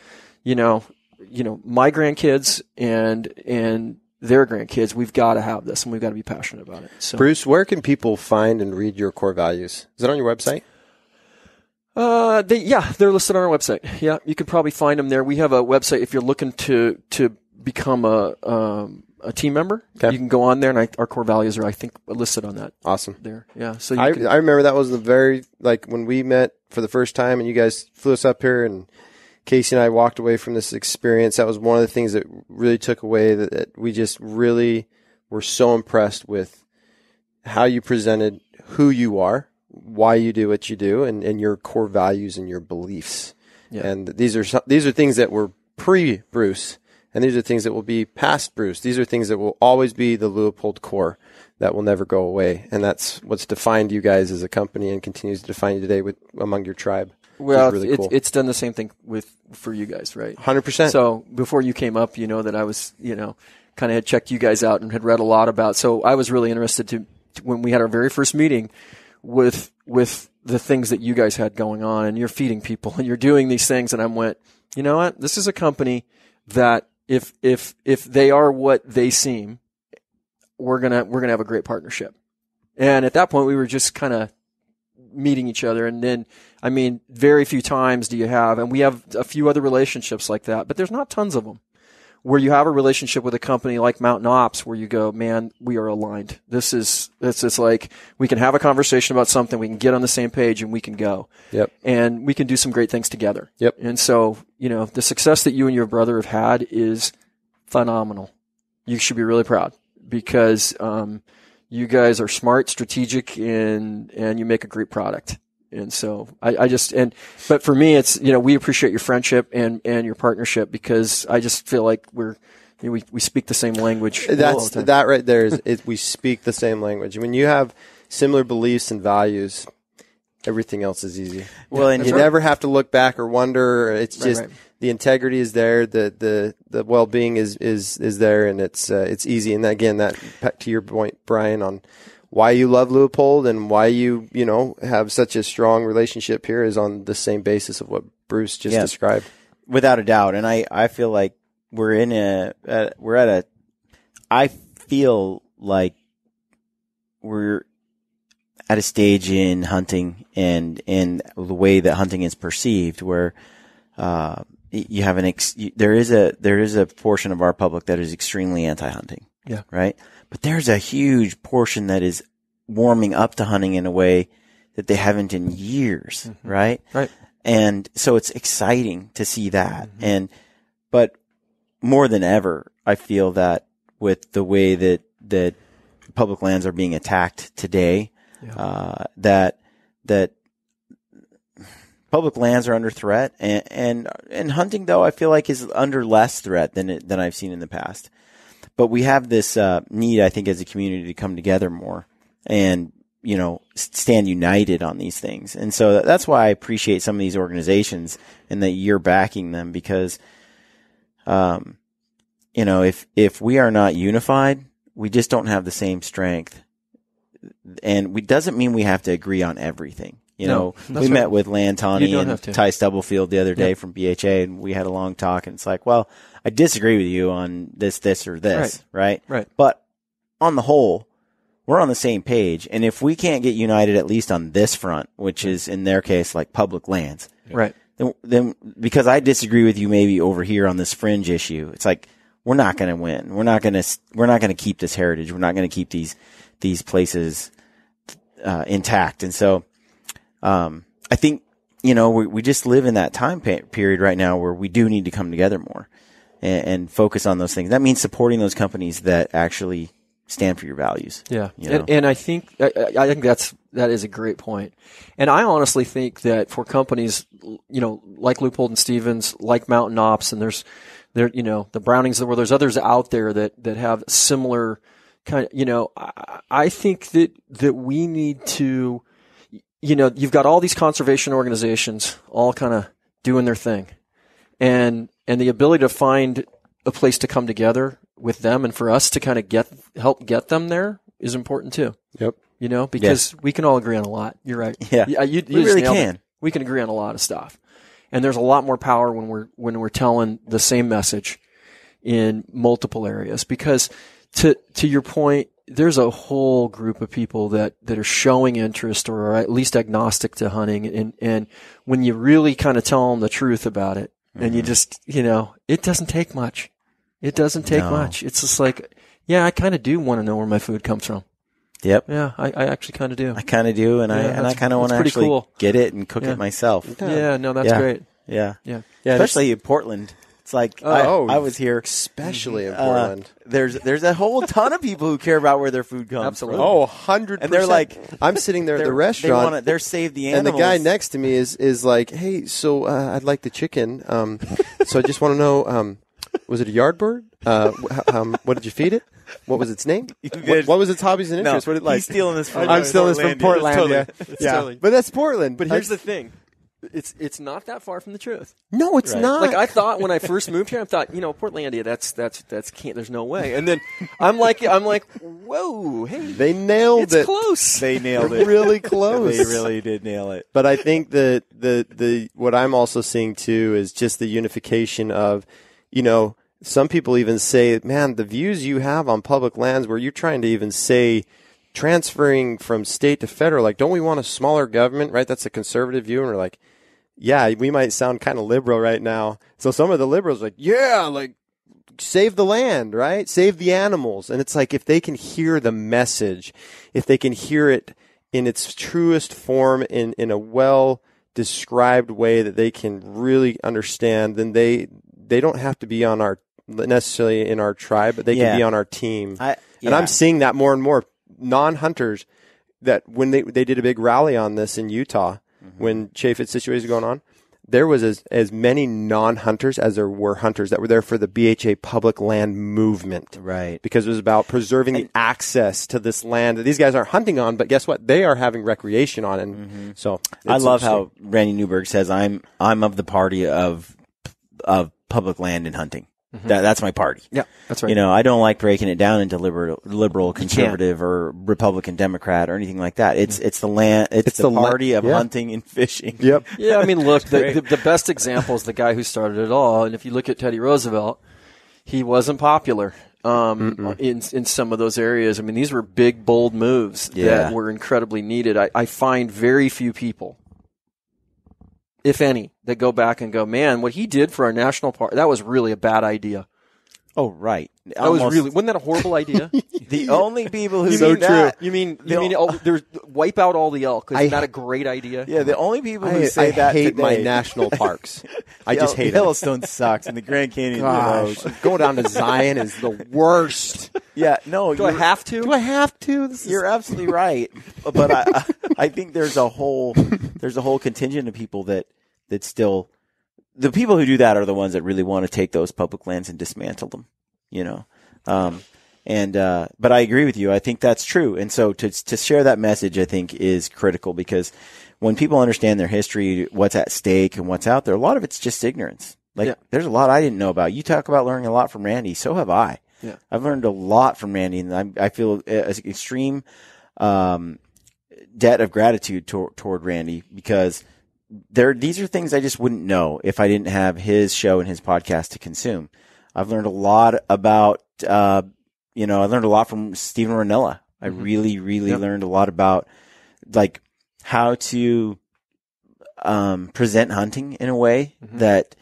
you know, you know, my grandkids and and their grandkids. We've got to have this, and we've got to be passionate about it. So, Bruce, where can people find and read your core values? Is it on your website? uh, they, yeah, they're listed on our website. Yeah, you can probably find them there. We have a website if you're looking to to become a um, a team member. Okay. You can go on there, and I, our core values are, I think, listed on that Awesome. there. Yeah, so you I, can, I remember that was the very like when we met for the first time and you guys flew us up here and Casey and I walked away from this experience. That was one of the things that really took away that, that we just really were so impressed with how you presented who you are, why you do what you do, and, and your core values and your beliefs. Yeah. And these are these are things that were pre Bruce, And these are things that will be past Bruce. These are things that will always be the Leupold core that will never go away. And that's what's defined you guys as a company and continues to define you today with among your tribe. Well, really it's, cool. it's done the same thing with for you guys, right? 100%. So before you came up, you know that I was, you know, kind of had checked you guys out and had read a lot about. So I was really interested to, to when we had our very first meeting with with the things that you guys had going on, and you're feeding people and you're doing these things, and I went, you know what? This is a company that if if if they are what they seem, we're gonna we're gonna have a great partnership. And at that point, we were just kind of meeting each other. And then, I mean, very few times do you have, and we have a few other relationships like that, but there's not tons of them where you have a relationship with a company like Mountain Ops where you go, man, we are aligned. This is, this is like, we can have a conversation about something, we can get on the same page and we can go. Yep. And we can do some great things together. Yep. And so, you know, the success that you and your brother have had is phenomenal. You should be really proud because, um, you guys are smart, strategic, and and you make a great product. And so I, I just and but for me, it's you know we appreciate your friendship and and your partnership because I just feel like we're you know, we we speak the same language. all That's the time. that right there is it, we speak the same language. When you have similar beliefs and values, everything else is easy. Well, and you you never have to look back or wonder. It's Right, just right. the integrity is there, the the the well being is is is there, and it's uh, it's easy. And again, that back to your point, Brian, on why you love Leupold and why you you know have such a strong relationship here is on the same basis of what Bruce just Yeah. described. without a doubt. And I, I feel like we're in a, uh, we're at a, I feel like we're at a stage in hunting and in the way that hunting is perceived where, uh, you have an ex, you, there is a, there is a portion of our public that is extremely anti-hunting. Yeah. Right. But there's a huge portion that is warming up to hunting in a way that they haven't in years. Right. right. And so it's exciting to see that. And, but more than ever, I feel that with the way that, that public lands are being attacked today, uh, that, that public lands are under threat and, and, and hunting though I feel like is under less threat than it, than I've seen in the past. But we have this, uh, need, I think, as a community to come together more and, you know, stand united on these things. And so that's why I appreciate some of these organizations and that you're backing them because, um, you know, if, if we are not unified, we just don't have the same strength. And we doesn't mean we have to agree on everything. You No, know, we right. met with Lan You and. Ty Stubblefield the other day from BHA and we had a long talk and it's like, well, I disagree with you on this, this or this, right? Right. But on the whole, we're on the same page. And if we can't get united at least on this front, which is in their case like public lands, Right. then, then because I disagree with you maybe over here on this fringe issue, it's like we're not going to win. We're not going to we're not going to keep this heritage. We're not going to keep these these places uh, intact. And so, um, I think you know we we just live in that time pe- period right now where we do need to come together more and, and focus on those things. That means supporting those companies that actually stand for your values. Yeah, You know? and, and I think I, I think that's that is a great point. and I honestly think that for companies, you know, like Leupold and Stevens, like Mountain Ops, and there's there, you know, the Brownings, where there's others out there that that have similar kind of, you know, I, I think that that we need to, you know, you've got all these conservation organizations all kind of doing their thing, and and the ability to find a place to come together with them and for us to kind of get help get them there is important too. Yep. You know, because we can all agree on a lot. You're right. Yeah. you, you We really nailed it. can. We can agree on a lot of stuff, and there's a lot more power when we're when we're telling the same message in multiple areas. Because to to your point, there's a whole group of people that that are showing interest or are at least agnostic to hunting, and and when you really kind of tell them the truth about it, and you Mm-hmm. just you know, it doesn't take much. It doesn't take No. much. It's just like, yeah, I kind of do want to know where my food comes from. Yep. Yeah, I, I actually kind of do. I kind of do, and I and I kind of want to actually cool. get it and cook Yeah. it myself. Yeah, no, that's Yeah. great. Yeah. Yeah. Yeah, Especially in Portland. It's like Oh, I, I was here. especially in uh, Portland. there's there's a whole ton of people who care about where their food comes Absolutely. from. Oh, 100 And they're like- I'm sitting there at They're- the They restaurant. wanna, they're save the animals. and the guy next to me is is like, "Hey, so uh, I'd like the chicken. Um, so I just want to know, um, was it a yard bird? Uh, um, what did you feed it? What was its name? What, what was its hobbies and No, interests? what did it like? he's stealing this from I'm stealing this from Portland. Totally. Yeah, yeah. totally- but that's Portland. But here's I- the thing. It's it's not that far from the truth. no, it's Right. not. Like I thought when I first moved here, I thought, you know, Portlandia, that's that's that's can't. There's no way. And then I'm like, I'm like, whoa, hey, they nailed it's it. close. They nailed it. really close. They really did nail it. But I think that the the what I'm also seeing too is just the unification of, you know, some people even say, man, the views you have on public lands, where you're trying to even say transferring from state to federal, like, don't we want a smaller government? Right? That's a conservative view, and we're like, yeah, we might sound kind of liberal right now. So some of the liberals are like, yeah, like save the land, right? Save the animals. And it's like if they can hear the message, if they can hear it in its truest form in, in a well described way that they can really understand, then they they don't have to be on our necessarily in our tribe, but they Yeah. can be on our team. I, And. I'm seeing that more and more. Non hunters that when they they did a big rally on this in Utah Mm-hmm. when Chaffetz situation was going on, there was as as many non hunters as there were hunters that were there for the BHA public land movement. Right. Because it was about preserving the access to this land that these guys aren't hunting on, but guess what? They are having recreation on and so Mm-hmm. I love how. Randy Newberg says I'm I'm of the party of of public land and hunting. That, that's my party. yeah, that's right. You know, I don't like breaking it down into liberal, liberal, conservative, or Republican, Democrat, or anything like that. It's it's the land. It's, It's the, the la- party of yeah. hunting and fishing. Yep. Yeah, I mean, look, the, the, the best example is the guy who started it all. And if you look at Teddy Roosevelt, he wasn't popular um, in in some of those areas. I mean, these were big, bold moves Yeah. that were incredibly needed. I, I find very few people, if any, that go back and go, "Man, what he did for our national park that was really a bad idea. Oh, right. That was really wasn't that a horrible idea? the only people who you do mean that. You mean The you mean o- oh, there's wipe out all the elk? Isn't I- that a great idea? Yeah, the only people who I, say I that hate my national parks. I just Yell- hate it. Yellowstone sucks, and the Grand Canyon. Gosh, going down to Zion is the worst. Yeah, no. Do I you're- have to? Do I have to? This You're absolutely right, but I, I I think there's a whole there's a whole contingent of people that that still the people who do that are the ones that really want to take those public lands and dismantle them, you know. Um, and uh, but I agree with you. I think that's true, and so to to share that message, I think is critical because when people understand their history, what's at stake, and what's out there, a lot of it's just ignorance. Like Yeah. there's a lot I didn't know about. You talk about learning a lot from Randy. So have I. Yeah. I've learned a lot from Randy, and I'm, I feel an extreme um, debt of gratitude tor- toward Randy because there these are things I just wouldn't know if I didn't have his show and his podcast to consume. I've learned a lot about uh, you know I learned a lot from Steven Rinella. I really really Yep. learned a lot about like how to um, present hunting in a way that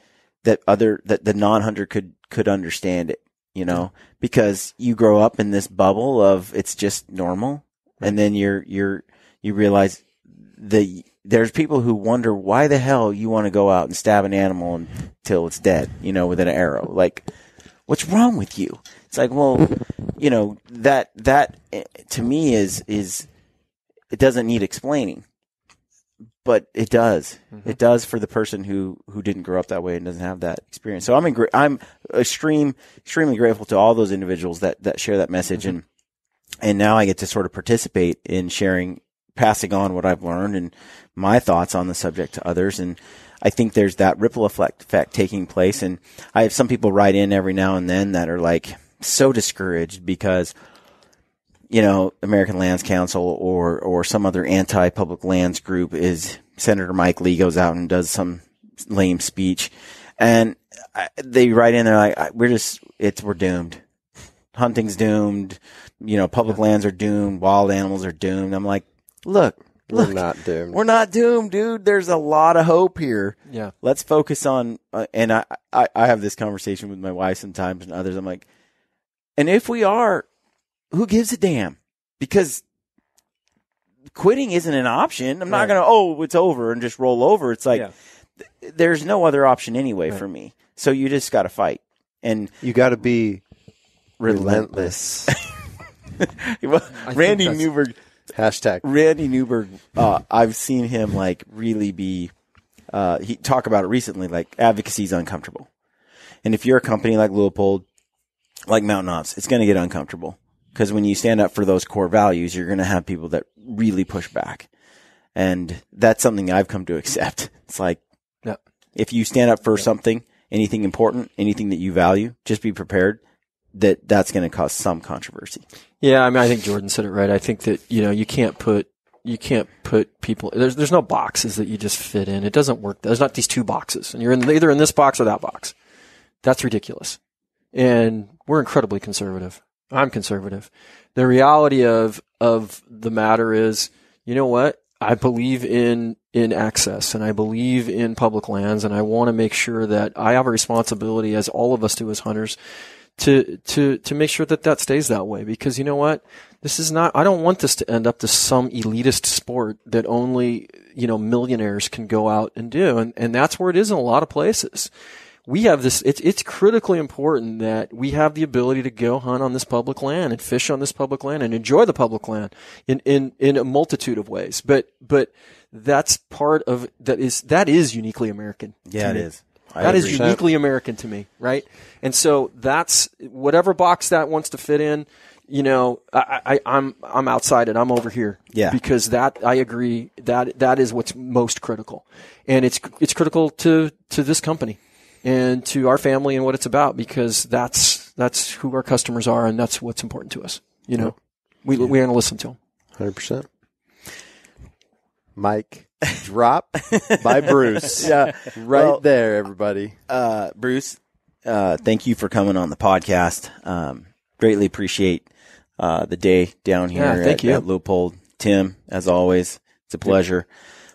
that other that the non hunter could could understand it. You know, because you grow up in this bubble of it's just normal, and then you're you're you realize the there's people who wonder why the hell you want to go out and stab an animal until it's dead. You know, with an arrow. Like, what's wrong with you? It's like, well, you know that that eh, to me is is it doesn't need explaining but it does. It does for the person who who didn't grow up that way and doesn't have that experience. So I'm in, I'm extreme extremely grateful to all those individuals that that share that message and and now I get to sort of participate in sharing passing on what I've learned and my thoughts on the subject to others. And I think there's that ripple effect effect taking place. And I have some people write in every now and then that are like so discouraged because you know, American Lands Council or or some other anti-public lands group is Senator Mike Lee goes out and does some lame speech, and I, they write in there like I- we're just it's we're doomed, hunting's doomed, you know, public lands are doomed, wild animals are doomed. I'm like, look, We're look, not doomed. we're not doomed, dude. There's a lot of hope here. Yeah. let's focus on uh, and I, I i have this conversation with my wife sometimes and others. I'm like and if we are who gives a damn? Because quitting isn't an option. I'm not gonna oh it's over and just roll over. It's like Yeah. th- there's no other option anyway for me. So you just gotta fight. And You got to be relentless, relentless. Well, randy newberg Hashtag. Randy Newberg, uh, I've seen him like really be, uh, he talk about it recently, like advocacy is uncomfortable. And if you're a company like Leupold, like Mountain Ops, it's going to get uncomfortable because when you stand up for those core values, you're going to have people that really push back. And that's something I've come to accept. It's like, Yeah. if you stand up for something, anything important, anything that you value, just be prepared that that's going to cause some controversy. Yeah, I mean, I think Jordan said it right. I think that you know you can't put you can't put people. There's there's no boxes that you just fit in. It doesn't work. There's not these two boxes, and you're in, either in this box or that box. That's ridiculous. And we're incredibly conservative. I'm conservative. The reality of of the matter is, you know what? I believe in in access and I believe in public lands and I want to make sure that I have a responsibility as all of us do as hunters to to to make sure that that stays that way. Because you know what? This is not I don't want this to end up to some elitist sport that only you know millionaires can go out and do. And and that's where it is in a lot of places. We have this it's it's critically important that we have the ability to go hunt on this public land and fish on this public land and enjoy the public land in in in a multitude of ways. But but that's part of that is that is uniquely american Yeah, it me. is. I That is uniquely American to me, right? And so that's whatever box that wants to fit in. You know, I, I, I'm I'm outside it. I'm over here. Yeah. Because that I agree that that is what's most critical, and it's it's critical to to this company and to our family and what it's about because that's that's who our customers are and that's what's important to us. You know, we we're going to listen to them. Hundred percent. Mike drop by Bruce. Yeah. right Well- there, everybody. uh, Bruce, uh, thank you for coming on the podcast. Um, greatly appreciate uh, the day down here Yeah, thank at, you. at Leupold. Tim, as always, it's a pleasure.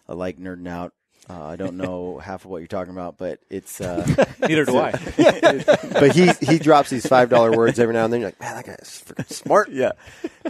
I like nerding out. Uh, I don't know half of what you're talking about, but it's uh, Neither do I. But he he drops these five dollar words every now and then. You're like, man, that guy's freaking smart. yeah.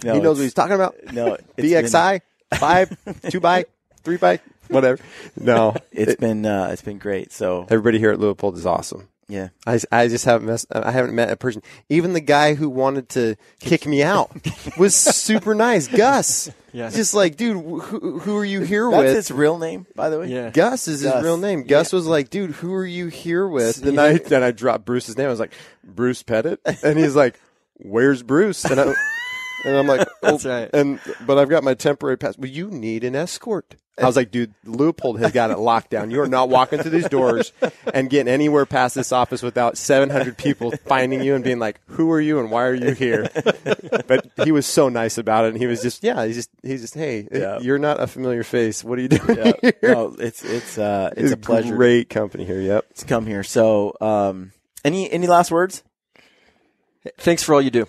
No, he knows what he's talking about. No, it's been- BXI five, two by, three by, whatever. No, It's it- been uh, it's been great. So everybody here at Leupold is awesome. yeah, I, I just haven't messed, I haven't met a person. Even the guy who wanted to kick me out was super nice. Gus. Yeah. Just like, dude, who, who are you here that's with? his real name, by the way. Yeah. Gus is his real name. Gus was like, dude, who are you here with? And I then I dropped Bruce's name. I was like, Bruce Pettet, and he's like, where's Bruce? And I and I'm like, oh, That's right. And but I've got my temporary pass. Well, you need an escort. I was like, dude, Leupold has got it locked down. You are not walking through these doors and getting anywhere past this office without 700 people finding you and being like, who are you and why are you here? But he was so nice about it. And he was just, yeah, he's just, he's just, hey, Yeah. you're not a familiar face. What are you doing Yeah. here? No, it's it's uh, it's a pleasure Great company here. Yep. to come here. So, um, any any last words? thanks for all you do.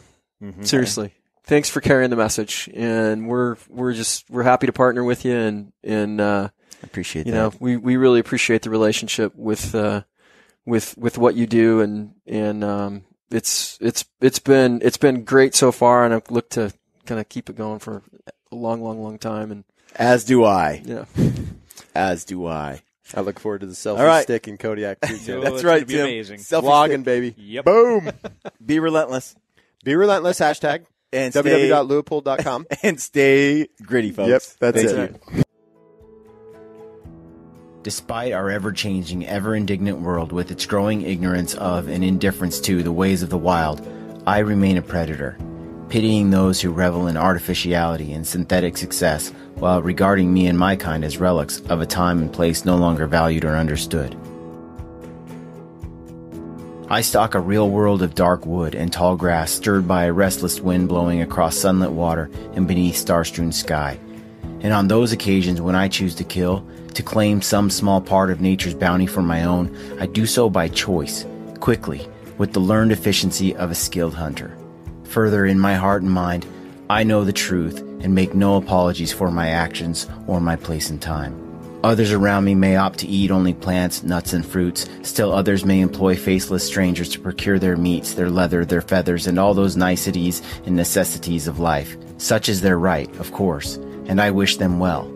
Seriously, thanks for carrying the message, and we're we're just we're happy to partner with you, and and uh, appreciate you that. know we we really appreciate the relationship with uh, with with what you do, and and um, it's it's it's been it's been great so far, and I look to kind of keep it going for a long, long, long time, and As do I. yeah, As do I. I look forward to the selfie All right. stick in Kodiak too. Tim. That's it's right, gonna be Tim. amazing. Selfie Vlogging, stick. baby. Yep. Boom. Be relentless Be relentless. Hashtag and stay, www.leupold.com. and stay gritty, folks. Yep, that's Thank it. you. Despite our ever changing, ever indignant world with its growing ignorance of and indifference to the ways of the wild, I remain a predator, pitying those who revel in artificiality and synthetic success while regarding me and my kind as relics of a time and place no longer valued or understood. I stalk a real world of dark wood and tall grass stirred by a restless wind blowing across sunlit water and beneath star strewn sky. And on those occasions when I choose to kill, to claim some small part of nature's bounty for my own, I do so by choice, quickly, with the learned efficiency of a skilled hunter. Further, in my heart and mind, I know the truth and make no apologies for my actions or my place in time. Others around me may opt to eat only plants, nuts, and fruits. Still others may employ faceless strangers to procure their meats, their leather, their feathers, and all those niceties and necessities of life. Such is their right, of course, and I wish them well.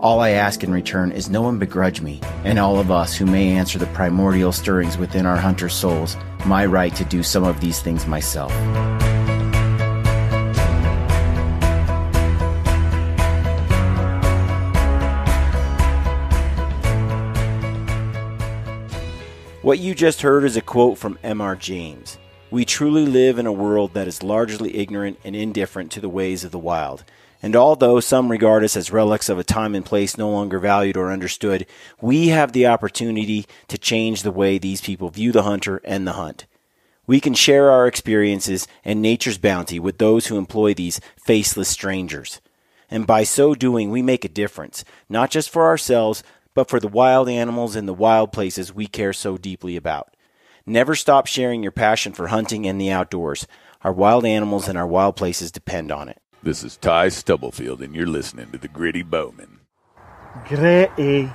All I ask in return is no one begrudge me, and all of us who may answer the primordial stirrings within our hunter souls, my right to do some of these things myself. What you just heard is a quote from M.R. James. We truly live in a world that is largely ignorant and indifferent to the ways of the wild. And although some regard us as relics of a time and place no longer valued or understood, we have the opportunity to change the way these people view the hunter and the hunt. We can share our experiences and nature's bounty with those who employ these faceless strangers. And by so doing, we make a difference, not just for ourselves, but for the wild animals in the wild places we care so deeply about. Never stop sharing your passion for hunting and the outdoors. Our wild animals and our wild places depend on it. This is Ty Stubblefield, and you're listening to the Gritty Bowman. Gritty.